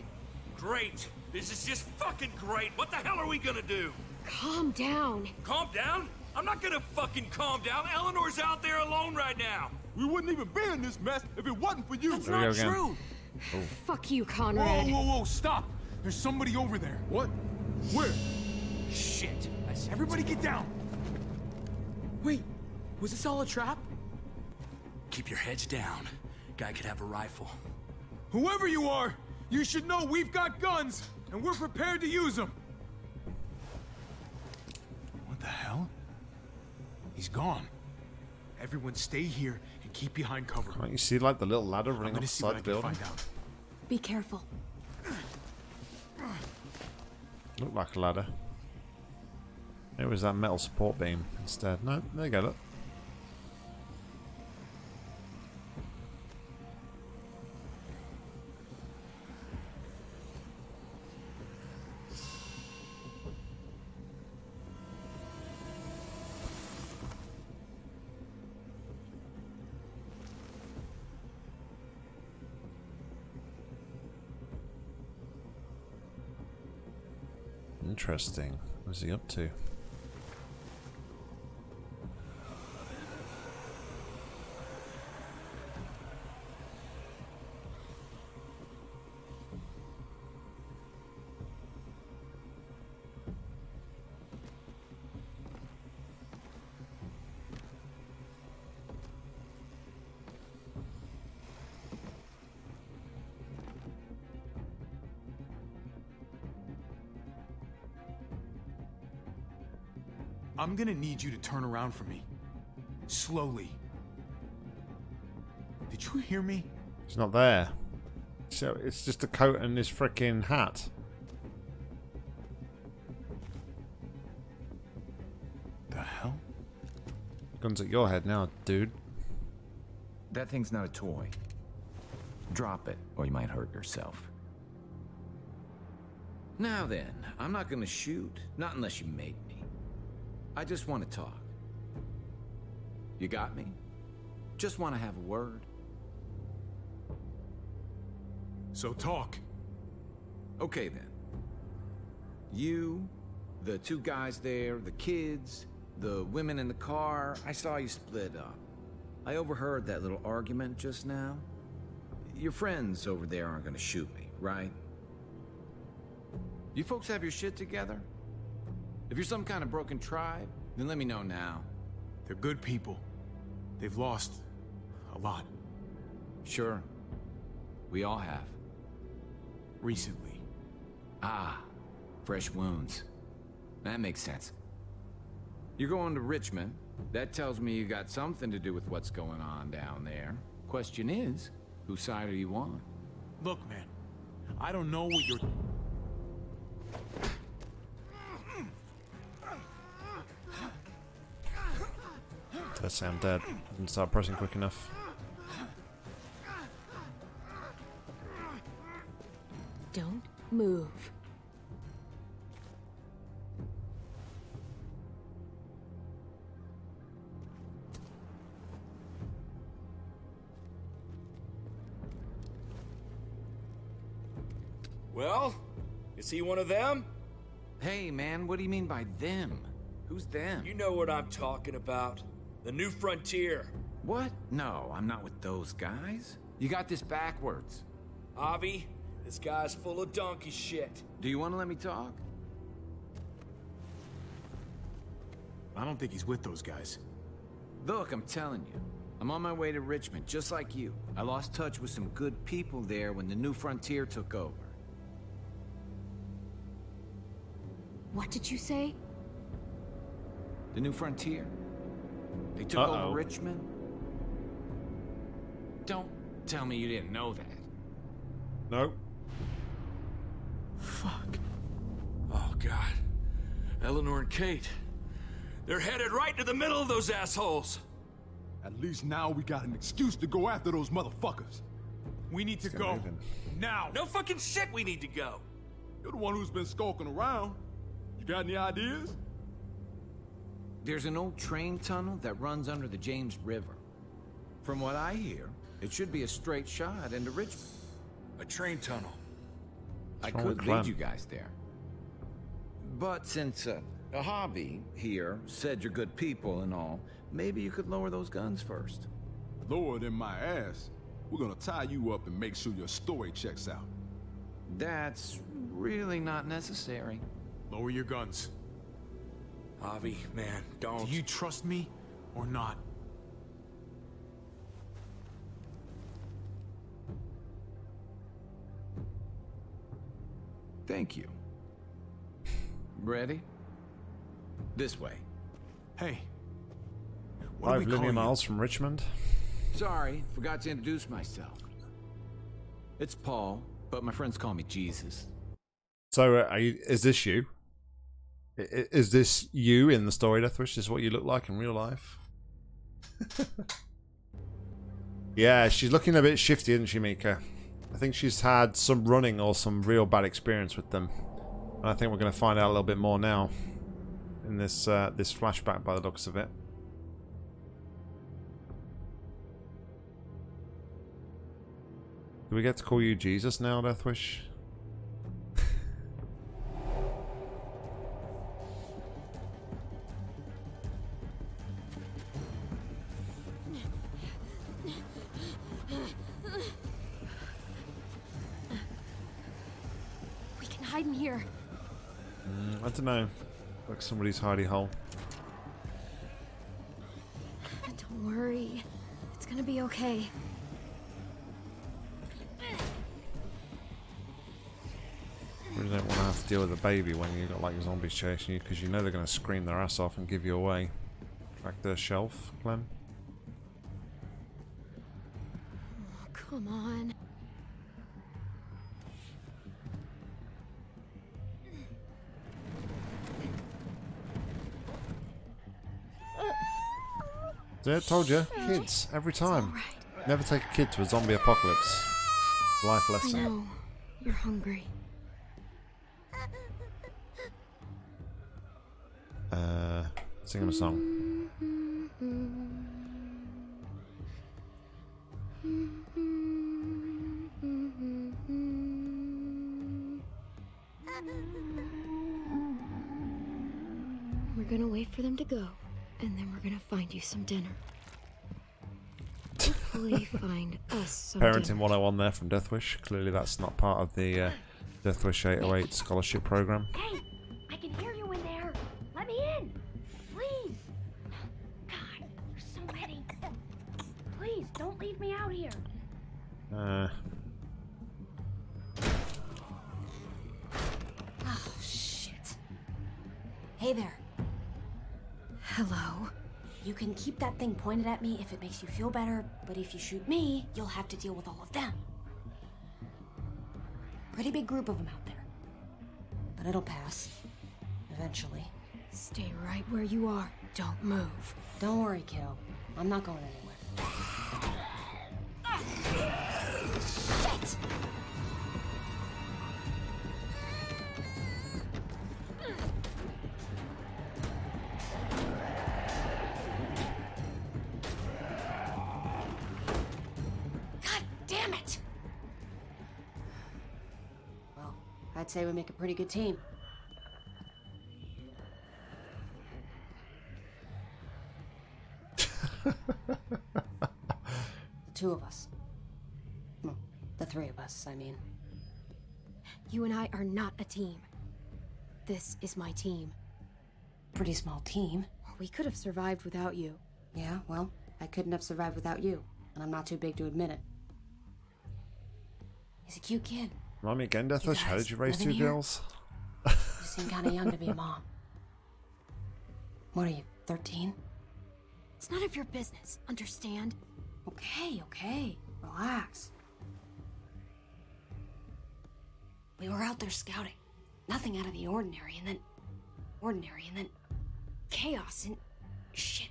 Great. This is just fucking great. What the hell are we gonna do? Calm down. Calm down? I'm not gonna fucking calm down. Eleanor's out there alone right now. We wouldn't even be in this mess if it wasn't for you. That's There not go again. true. Oh. Fuck you, Whoa, Conrad. whoa, whoa, stop. There's somebody over there. What? Where? Shit. I said, everybody get down. Wait, was this all a trap? Keep your heads down. Guy could have a rifle. Whoever you are, you should know we've got guns, and we're prepared to use them. What the hell? He's gone. Everyone stay here and keep behind cover. Can't you see like the little ladder I'm running gonna off the see side I of the can building? find out. Be careful. Looked like a ladder. It was that metal support beam instead. No, there you go, look. Interesting. What's he up to? I'm gonna need you to turn around for me. Slowly. Did you hear me? He's not there. So it's just a coat and this freaking hat. The hell? Guns at your head now, dude. That thing's not a toy. Drop it, or you might hurt yourself. Now then, I'm not gonna shoot. Not unless you make me. I just want to talk. You got me? Just want to have a word. So talk. Okay then. You, the two guys there, the kids, the women in the car, I saw you split up. I overheard that little argument just now. Your friends over there aren't gonna shoot me, right? You folks have your shit together? If you're some kind of broken tribe, then let me know now. They're good people. They've lost a lot Sure. We all have. recently. Ah, fresh wounds. That makes sense. You're going to Richmond. That tells me you got something to do with what's going on down there. Question is, whose side are you on? Look, man, I don't know what you're. Does say I'm dead. Didn't start pressing quick enough. Don't move. Well, is he one of them? Hey, man, what do you mean by them? Who's them? You know what I'm talking about. The new frontier. What? No, I'm not with those guys. You got this backwards. Javi, this guy's full of donkey shit. Do you want to let me talk? I don't think he's with those guys. Look, I'm telling you. I'm on my way to Richmond, just like you. I lost touch with some good people there when the New Frontier took over. What did you say? The New Frontier? They took Uh-oh. over Richmond? Don't tell me you didn't know that. No. Fuck. Oh, God. Eleanor and Kate. They're headed right to the middle of those assholes. At least now we got an excuse to go after those motherfuckers. We need to Get go. moving. Now. No fucking shit we need to go. You're the one who's been skulking around. You got any ideas? There's an old train tunnel that runs under the James River. From what I hear, it should be a straight shot into Richmond. A train tunnel. I could Clem? lead you guys there. But since uh, a hobby here said you're good people and all, maybe you could lower those guns first. Lower than my ass. We're gonna tie you up and make sure your story checks out. That's really not necessary. Lower your guns. Javi, man, don't. Do you trust me or not? Thank you. Ready? This way. Hey. What do Five we call you? miles from Richmond. Sorry, forgot to introduce myself. It's Paul, but my friends call me Jesus. So, uh, are you, is this you? Is this you in the story, Deathwish? Is what you look like in real life? yeah, she's looking a bit shifty, isn't she, Mika? I think she's had some running or some real bad experience with them. And I think we're going to find out a little bit more now in this uh, this flashback by the looks of it. Do we get to call you Jesus now, Deathwish? Don't know. Like somebody's hidey hole. Don't worry. It's gonna be okay. Really don't want to have to deal with a baby when you've got like zombies chasing you because you know they're going to scream their ass off and give you away. Back to the shelf, Clem. Oh, come on. Yeah, told you. Kids, every time. Never take a kid to a zombie apocalypse. Life I lesson. know. You're hungry. Uh, sing him a song. We're gonna wait for them to go, and then we're gonna find you some dinner. Hopefully, find us some Parenting dinner. 101 there from Deathwish. Clearly, that's not part of the uh, Deathwish 808 scholarship program. Hey, I can hear you in there. Let me in. Please. God, there's so many. Please, don't leave me out here. Uh, Oh, shit. Hey there. Hello. You can keep that thing pointed at me if it makes you feel better, but if you shoot me, you'll have to deal with all of them. Pretty big group of them out there. But it'll pass. Eventually. Stay right where you are. Don't move. Don't worry, kiddo. I'm not going anywhere. Say we make a pretty good team. The two of us. Well, the three of us, I mean. You and I are not a team. This is my team. Pretty small team. We could have survived without you. Yeah, well, I couldn't have survived without you, and I'm not too big to admit it. He's a cute kid. Remind me again, Deathwish, how did you raise two here? girls? You seem kind of young to be a mom. What are you, 13? It's none of your business, understand? Okay, okay. Relax. We were out there scouting. Nothing out of the ordinary, and then. Ordinary, and then. Chaos, and. Shit.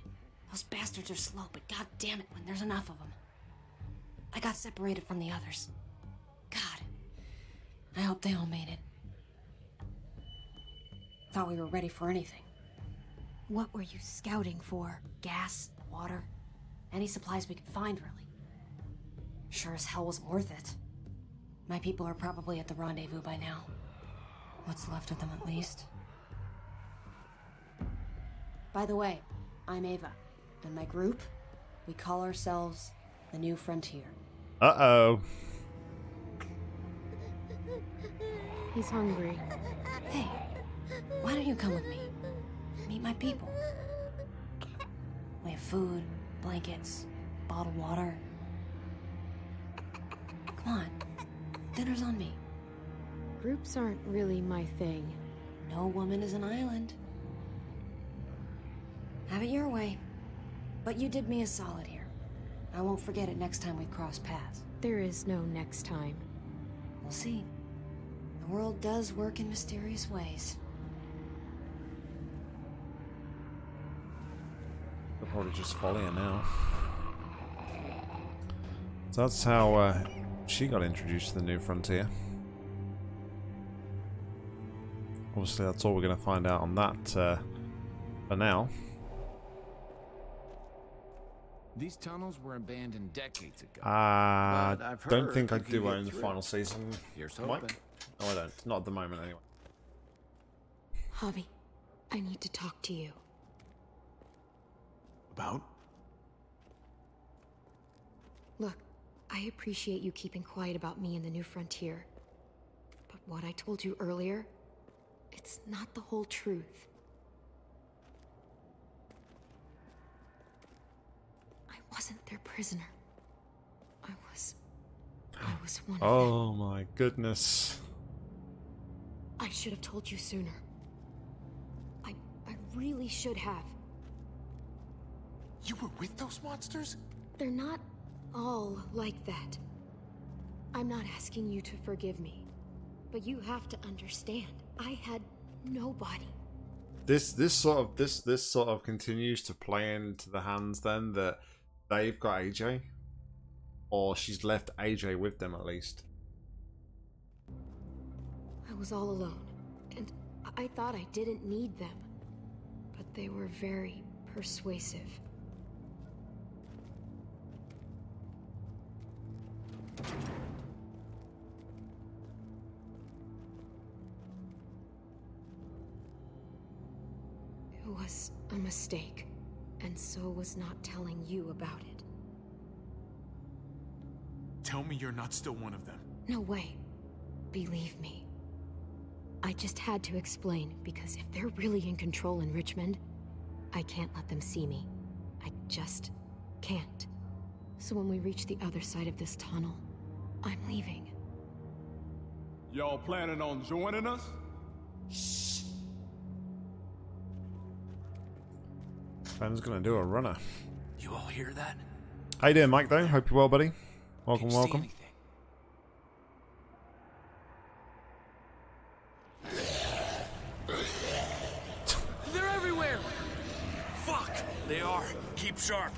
Those bastards are slow, but god damn it when there's enough of them. I got separated from the others. God. I hope they all made it. Thought we were ready for anything. What were you scouting for? Gas, water, any supplies we could find, really. Sure as hell wasn't worth it. My people are probably at the rendezvous by now. What's left of them, at least. By the way, I'm Ava, and my group, we call ourselves the New Frontier. Uh oh. He's hungry. Hey, why don't you come with me? Meet my people. We have food, blankets, bottled water. Come on, dinner's on me. Groups aren't really my thing. No woman is an island. Have it your way. But you did me a solid here. I won't forget it next time we cross paths. There is no next time. We'll see. The world does work in mysterious ways. They'll probably just follow you now. So that's how uh, she got introduced to the new frontier. Obviously, that's all we're going to find out on that uh, for now. These tunnels were abandoned decades ago. I I've don't think I do get own the final season. Here's Mike? Hoping. No, I don't. Not at the moment, anyway. Javi, I need to talk to you. About? Look, I appreciate you keeping quiet about me and the new frontier. But what I told you earlier, it's not the whole truth. I wasn't their prisoner. I was. I was one of them. Oh my goodness. I should have told you sooner. I. I really should have. You were with those monsters? They're not all like that. I'm not asking you to forgive me, but you have to understand. I had nobody. This this sort of this this sort of continues to play into the hands then that they've got AJ, or she's left AJ with them at least. I was all alone, and I thought I didn't need them. But they were very persuasive. It was a mistake, and so was not telling you about it. Tell me you're not still one of them. No way. Believe me. I just had to explain, because if they're really in control in Richmond, I can't let them see me. I just can't. So when we reach the other side of this tunnel, I'm leaving. Y'all planning on joining us? Ben's gonna do a runner. You all hear that? How you doing, Mike? Though, hope you're well, buddy. Welcome, Can you welcome. anything? They're everywhere! Fuck! They are. Keep sharp.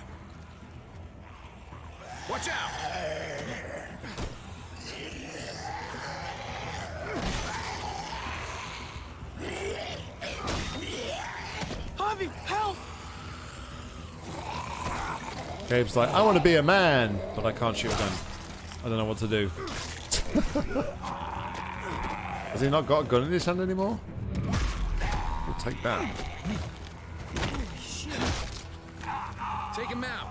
Watch out! Javi, help! Gabe's like, I want to be a man, but I can't shoot a gun. I don't know what to do. Has he not got a gun in his hand anymore? We'll take that. Take him out.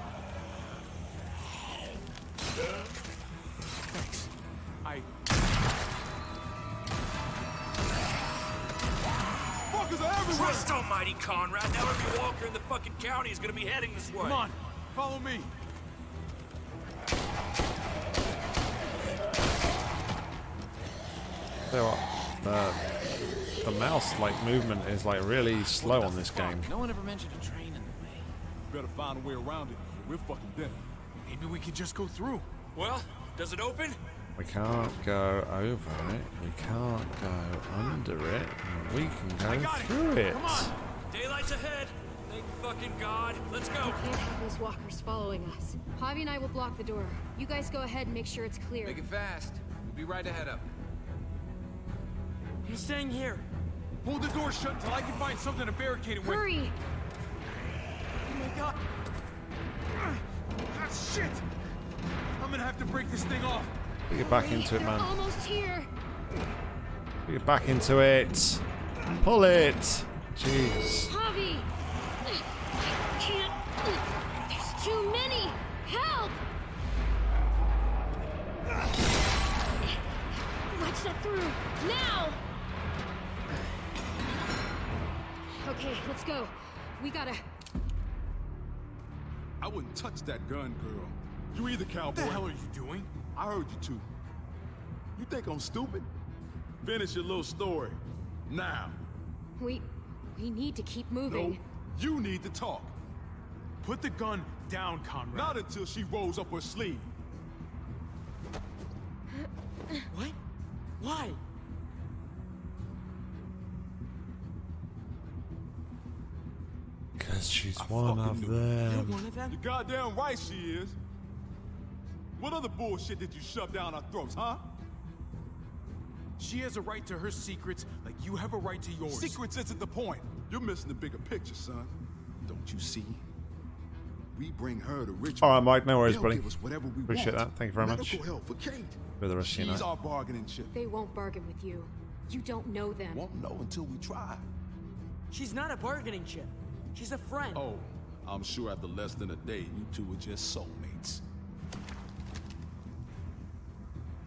Thanks. I. Fuckers are everywhere! Christ almighty, Conrad. Now every walker in the fucking county is gonna be heading this way. Come on. Follow me. Tell you what, the, the mouse like movement is like really slow on this game. No one ever mentioned a train in the way. Better find a way around it. We're fucking dead. Maybe we can just go through. Well, does it open? We can't go over it. We can't go under it. We can go through it. It. Come on. Daylight's ahead. Thank fucking God. Let's go. We can't have those walkers following us. Javi and I will block the door. You guys go ahead and make sure it's clear. Make it fast. We'll be right ahead of. I'm staying here. Hold the door shut until I can find something to barricade it with. Hurry! My god. Ah, shit! I'm gonna have to break this thing off. Get back into it, man. almost here. Get back into it. Pull it. Jeez. Javi! I can't. There's too many. Help! Wedge that through. Now! Okay, let's go. We gotta. I wouldn't touch that gun, girl. You either, cowboy. What the hell are you doing? I heard you too. You think I'm stupid? Finish your little story. Now. We. We need to keep moving. No, you need to talk. Put the gun down, Conrad. Not until she rolls up her sleeve. She's I one fucking of knew it. them. One of them? You're goddamn right she is. What other bullshit did you shove down our throats, huh? She has a right to her secrets like you have a right to yours. Secrets isn't the point. You're missing the bigger picture, son. Don't you see? We bring her to Richmond. All right, Mike. No worries, buddy. whatever we Appreciate want. that. Thank you very much. Medical help for Kate. For the rest of your She's night. our bargaining chip. They won't bargain with you. You don't know them. Won't know until we try. She's not a bargaining chip. She's a friend. Oh, I'm sure after less than a day, you two were just soulmates.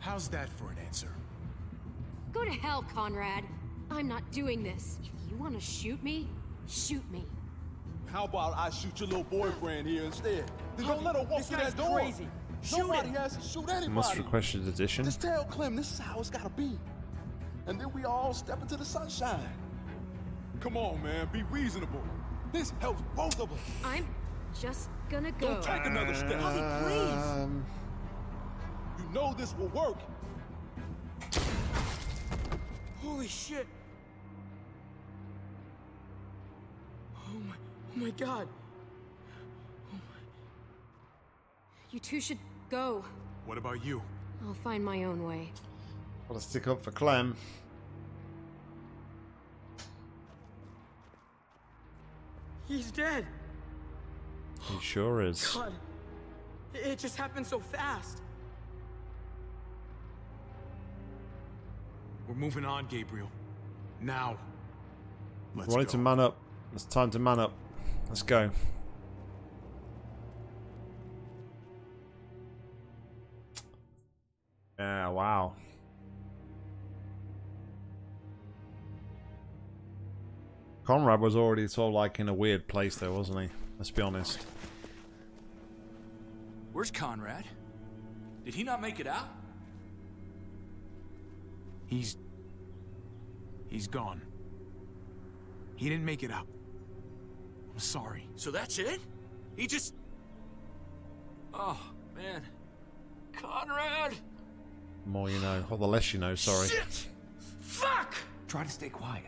How's that for an answer? Go to hell, Conrad. I'm not doing this. If you want to shoot me, shoot me. How about I shoot your little boyfriend here instead? Then don't Javi, let her walk this through guy's that door. crazy. Shoot Nobody him. has to shoot anybody. Most requested edition. Just tell Clem this is how it's gotta be. And then we all step into the sunshine. Come on, man, be reasonable. This helps both of us. I'm just gonna go. Don't take another step. Javi, please. Um, You know this will work. Holy shit. Oh my, oh my god. You two should go. What about you? I'll find my own way. Gotta stick up for Clem. He's dead. He sure is. God. It it just happened so fast. We're moving on, Gabriel. Now. Let's Wanted go. to man up. It's time to man up. Let's go. Yeah, wow. Conrad was already sort of like in a weird place there, wasn't he? Let's be honest. Where's Conrad? Did he not make it out? He's. He's gone. He didn't make it out. I'm sorry. So that's it? He just. Oh, man. Conrad! The more you know, or the less you know, sorry. Shit! Fuck! Try to stay quiet.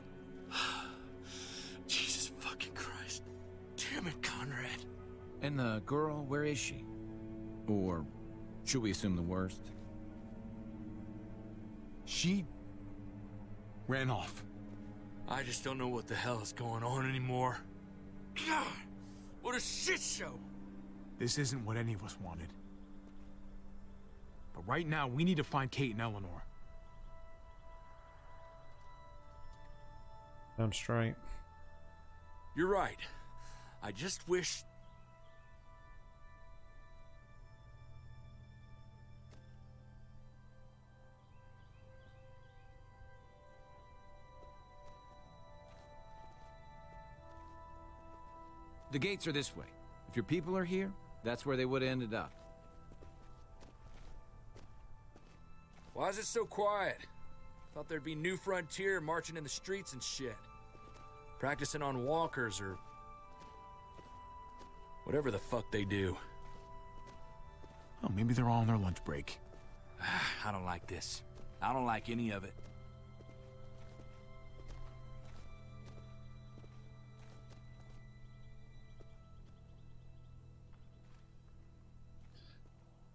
Damn it, Conrad. And the girl, where is she? Or should we assume the worst? She ran off. I just don't know what the hell is going on anymore. God, what a shit show! This isn't what any of us wanted. But right now, we need to find Kate and Eleanor. I'm straight. You're right. I just wish. The gates are this way. If your people are here, that's where they would have ended up. Why is it so quiet? Thought there'd be New Frontier marching in the streets and shit. Practicing on walkers or... Whatever the fuck they do. Oh, maybe they're all on their lunch break. I don't like this. I don't like any of it.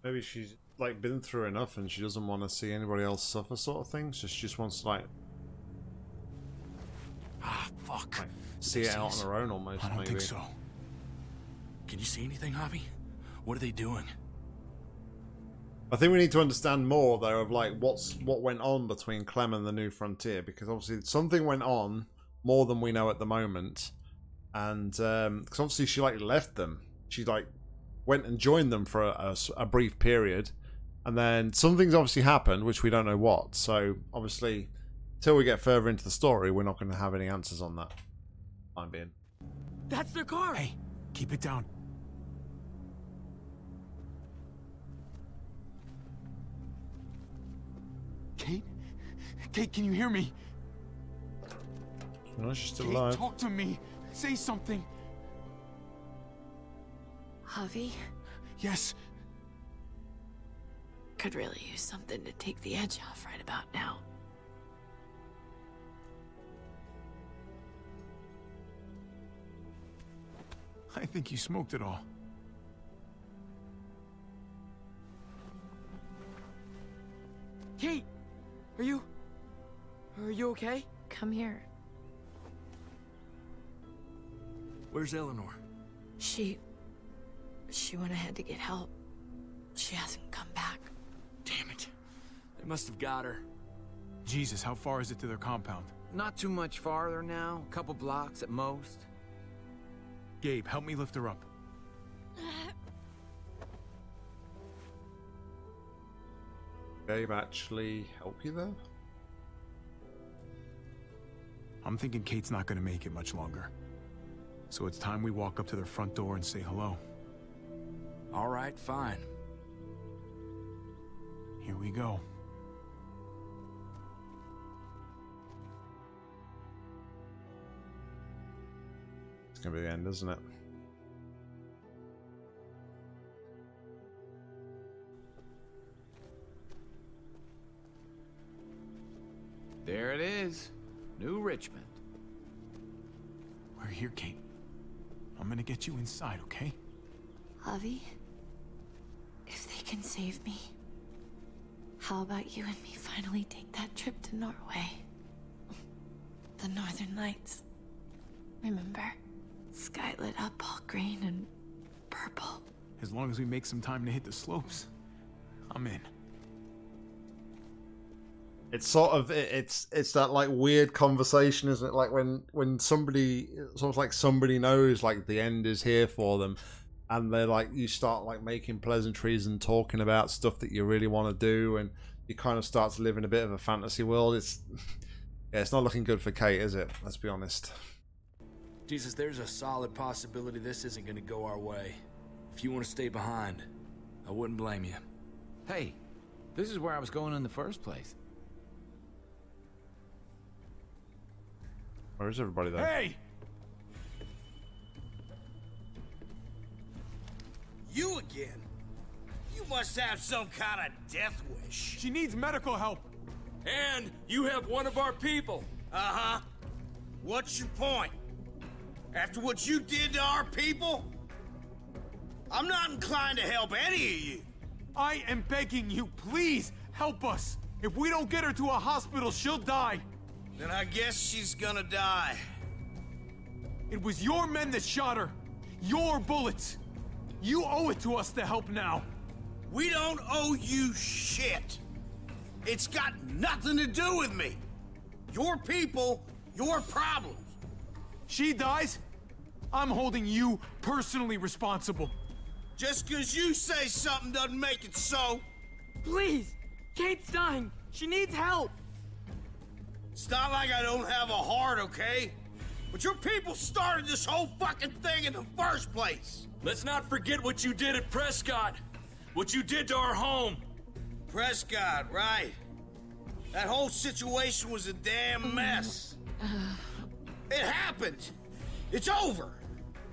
Maybe she's like been through enough and she doesn't want to see anybody else suffer, sort of thing. So she just wants to like Ah, fuck. like, see it out on her own almost. I don't maybe. think so. Can you see anything, Javi? What are they doing? I think we need to understand more though of like what's what went on between Clem and the New Frontier because obviously something went on more than we know at the moment, and um, because obviously she like left them, she like went and joined them for a brief period, and then something's obviously happened which we don't know what. So obviously, till we get further into the story, we're not going to have any answers on that. Time being. That's their car. Hey, keep it down. Kate? Kate, can you hear me? No, she's still Kate, alive. talk to me. Say something. Javi Yes. could really use something to take the edge off right about now. I think you smoked it all. Kate, are you... Are you okay? Come here. Where's Eleanor? She. She went ahead to get help. She hasn't come back. Damn it. They must have got her. Jesus, how far is it to their compound? Not too much farther now, a couple blocks at most. Gabe, help me lift her up. Gabe actually help you there? I'm thinking Kate's not gonna make it much longer. So it's time we walk up to their front door and say hello. All right, fine. Here we go. It's gonna be the end, isn't it? Is. New Richmond. We're here, Kate. I'm gonna get you inside, okay? Javi, if they can save me, how about you and me finally take that trip to Norway? The Northern Lights. Remember? Sky lit up all green and purple. As long as we make some time to hit the slopes, I'm in. It's sort of it- it's it's that like weird conversation, isn't it? Like when when somebody it's almost like somebody knows like the end is here for them, and they're like you start like making pleasantries and talking about stuff that you really want to do, and you kind of start to live in a bit of a fantasy world. It's yeah, it's not looking good for Kate, is it? Let's be honest. Jesus, there's a solid possibility this isn't gonna go our way. If you want to stay behind, I wouldn't blame you. Hey, this is where I was going in the first place. Where is everybody though? Hey! You again? You must have some kind of death wish. She needs medical help. And you have one of our people. Uh huh. What's your point? After what you did to our people? I'm not inclined to help any of you. I am begging you, please help us. If we don't get her to a hospital, she'll die. Then I guess she's gonna die. It was your men that shot her. Your bullets. You owe it to us to help now. We don't owe you shit. It's got nothing to do with me. Your people, your problems. She dies, I'm holding you personally responsible. Just because you say something doesn't make it so. Please! Kate's dying! She needs help! It's not like I don't have a heart, okay? But your people started this whole fucking thing in the first place. Let's not forget what you did at Prescott. What you did to our home. Prescott, right? That whole situation was a damn oh, mess. Uh. It happened. It's over.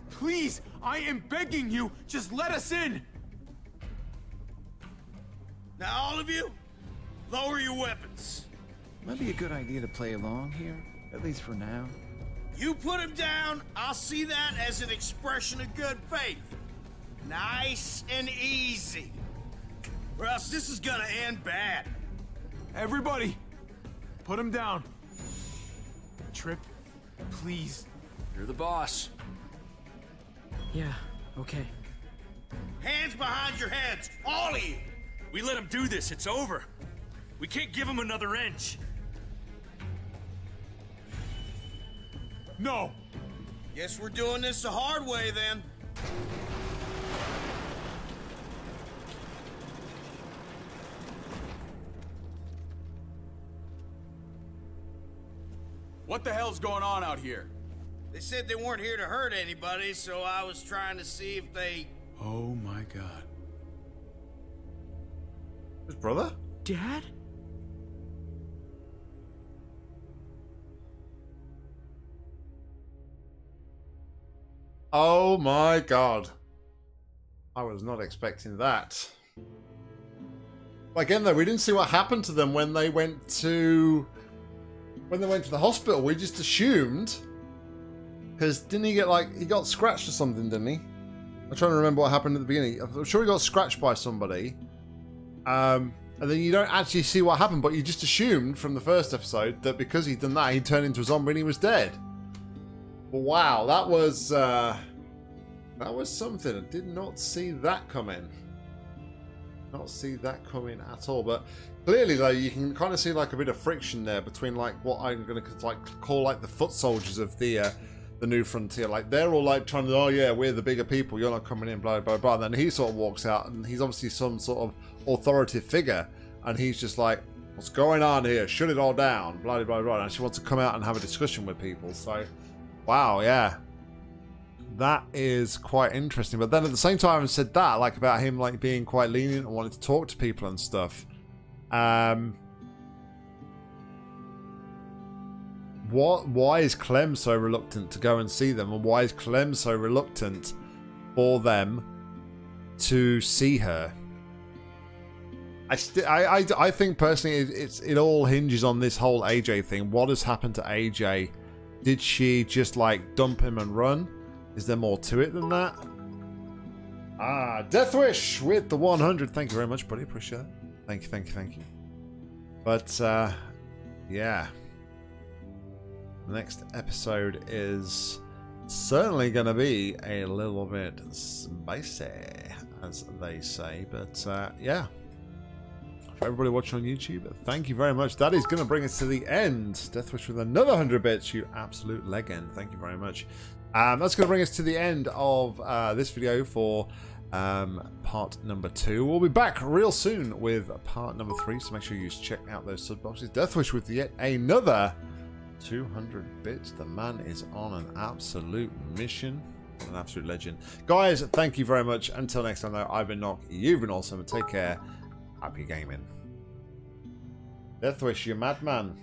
Please, I am begging you, just let us in. Now, all of you, lower your weapons. Might be a good idea to play along here, at least for now. You put him down, I'll see that as an expression of good faith. Nice and easy. Or else this is gonna end bad. Everybody, put him down. Tripp, please. You're the boss. Yeah, okay. Hands behind your heads, all of you. We let him do this, it's over. We can't give him another inch. No. Guess we're doing this the hard way then. What the hell's going on out here? They said they weren't here to hurt anybody, so I was trying to see if they. Oh my god. His brother? Dad? Oh my god. I was not expecting that. Again though, we didn't see what happened to them when they went to when they went to the hospital. We just assumed because didn't he get like he got scratched or something, didn't he? I'm trying to remember what happened at the beginning. I'm sure he got scratched by somebody. Um, and then you don't actually see what happened, but you just assumed from the first episode that because he'd done that, he turned into a zombie and he was dead. Wow, that was uh, that was something. I did not see that coming. Not see that coming at all. But clearly, though, you can kind of see like a bit of friction there between like what I'm going to like call like the foot soldiers of the uh, the new frontier. Like they're all like trying to, oh yeah, we're the bigger people. You're not coming in, blah blah blah. And then he sort of walks out, and he's obviously some sort of authoritative figure, and he's just like, what's going on here? Shut it all down, blah blah blah. And she wants to come out and have a discussion with people. So. Wow, yeah. That is quite interesting. But then at the same time, I said that, like about him like being quite lenient and wanting to talk to people and stuff. Um, what? Why is Clem so reluctant to go and see them, and why is Clem so reluctant for them to see her? I, st- I, I, I think personally, it, it's it all hinges on this whole AJ thing. What has happened to AJ? Did she just like dump him and run? Is there more to it than that? Ah, Deathwish with the 100. Thank you very much, buddy. Appreciate it. Thank you, thank you, thank you. But, uh, yeah. The next episode is certainly going to be a little bit spicy, as they say. But, uh, yeah. For everybody watching on YouTube, thank you very much. That is going to bring us to the end. Deathwish with another 100 bits, you absolute legend. Thank you very much. Um, that's going to bring us to the end of uh, this video for um, part number two. We'll be back real soon with part number three, so make sure you check out those sub boxes. Deathwish with yet another 200 bits. The man is on an absolute mission. An absolute legend. Guys, thank you very much. Until next time, though, I've been Nock. You've been awesome. Take care. Happy gaming. Deathwish, you madman.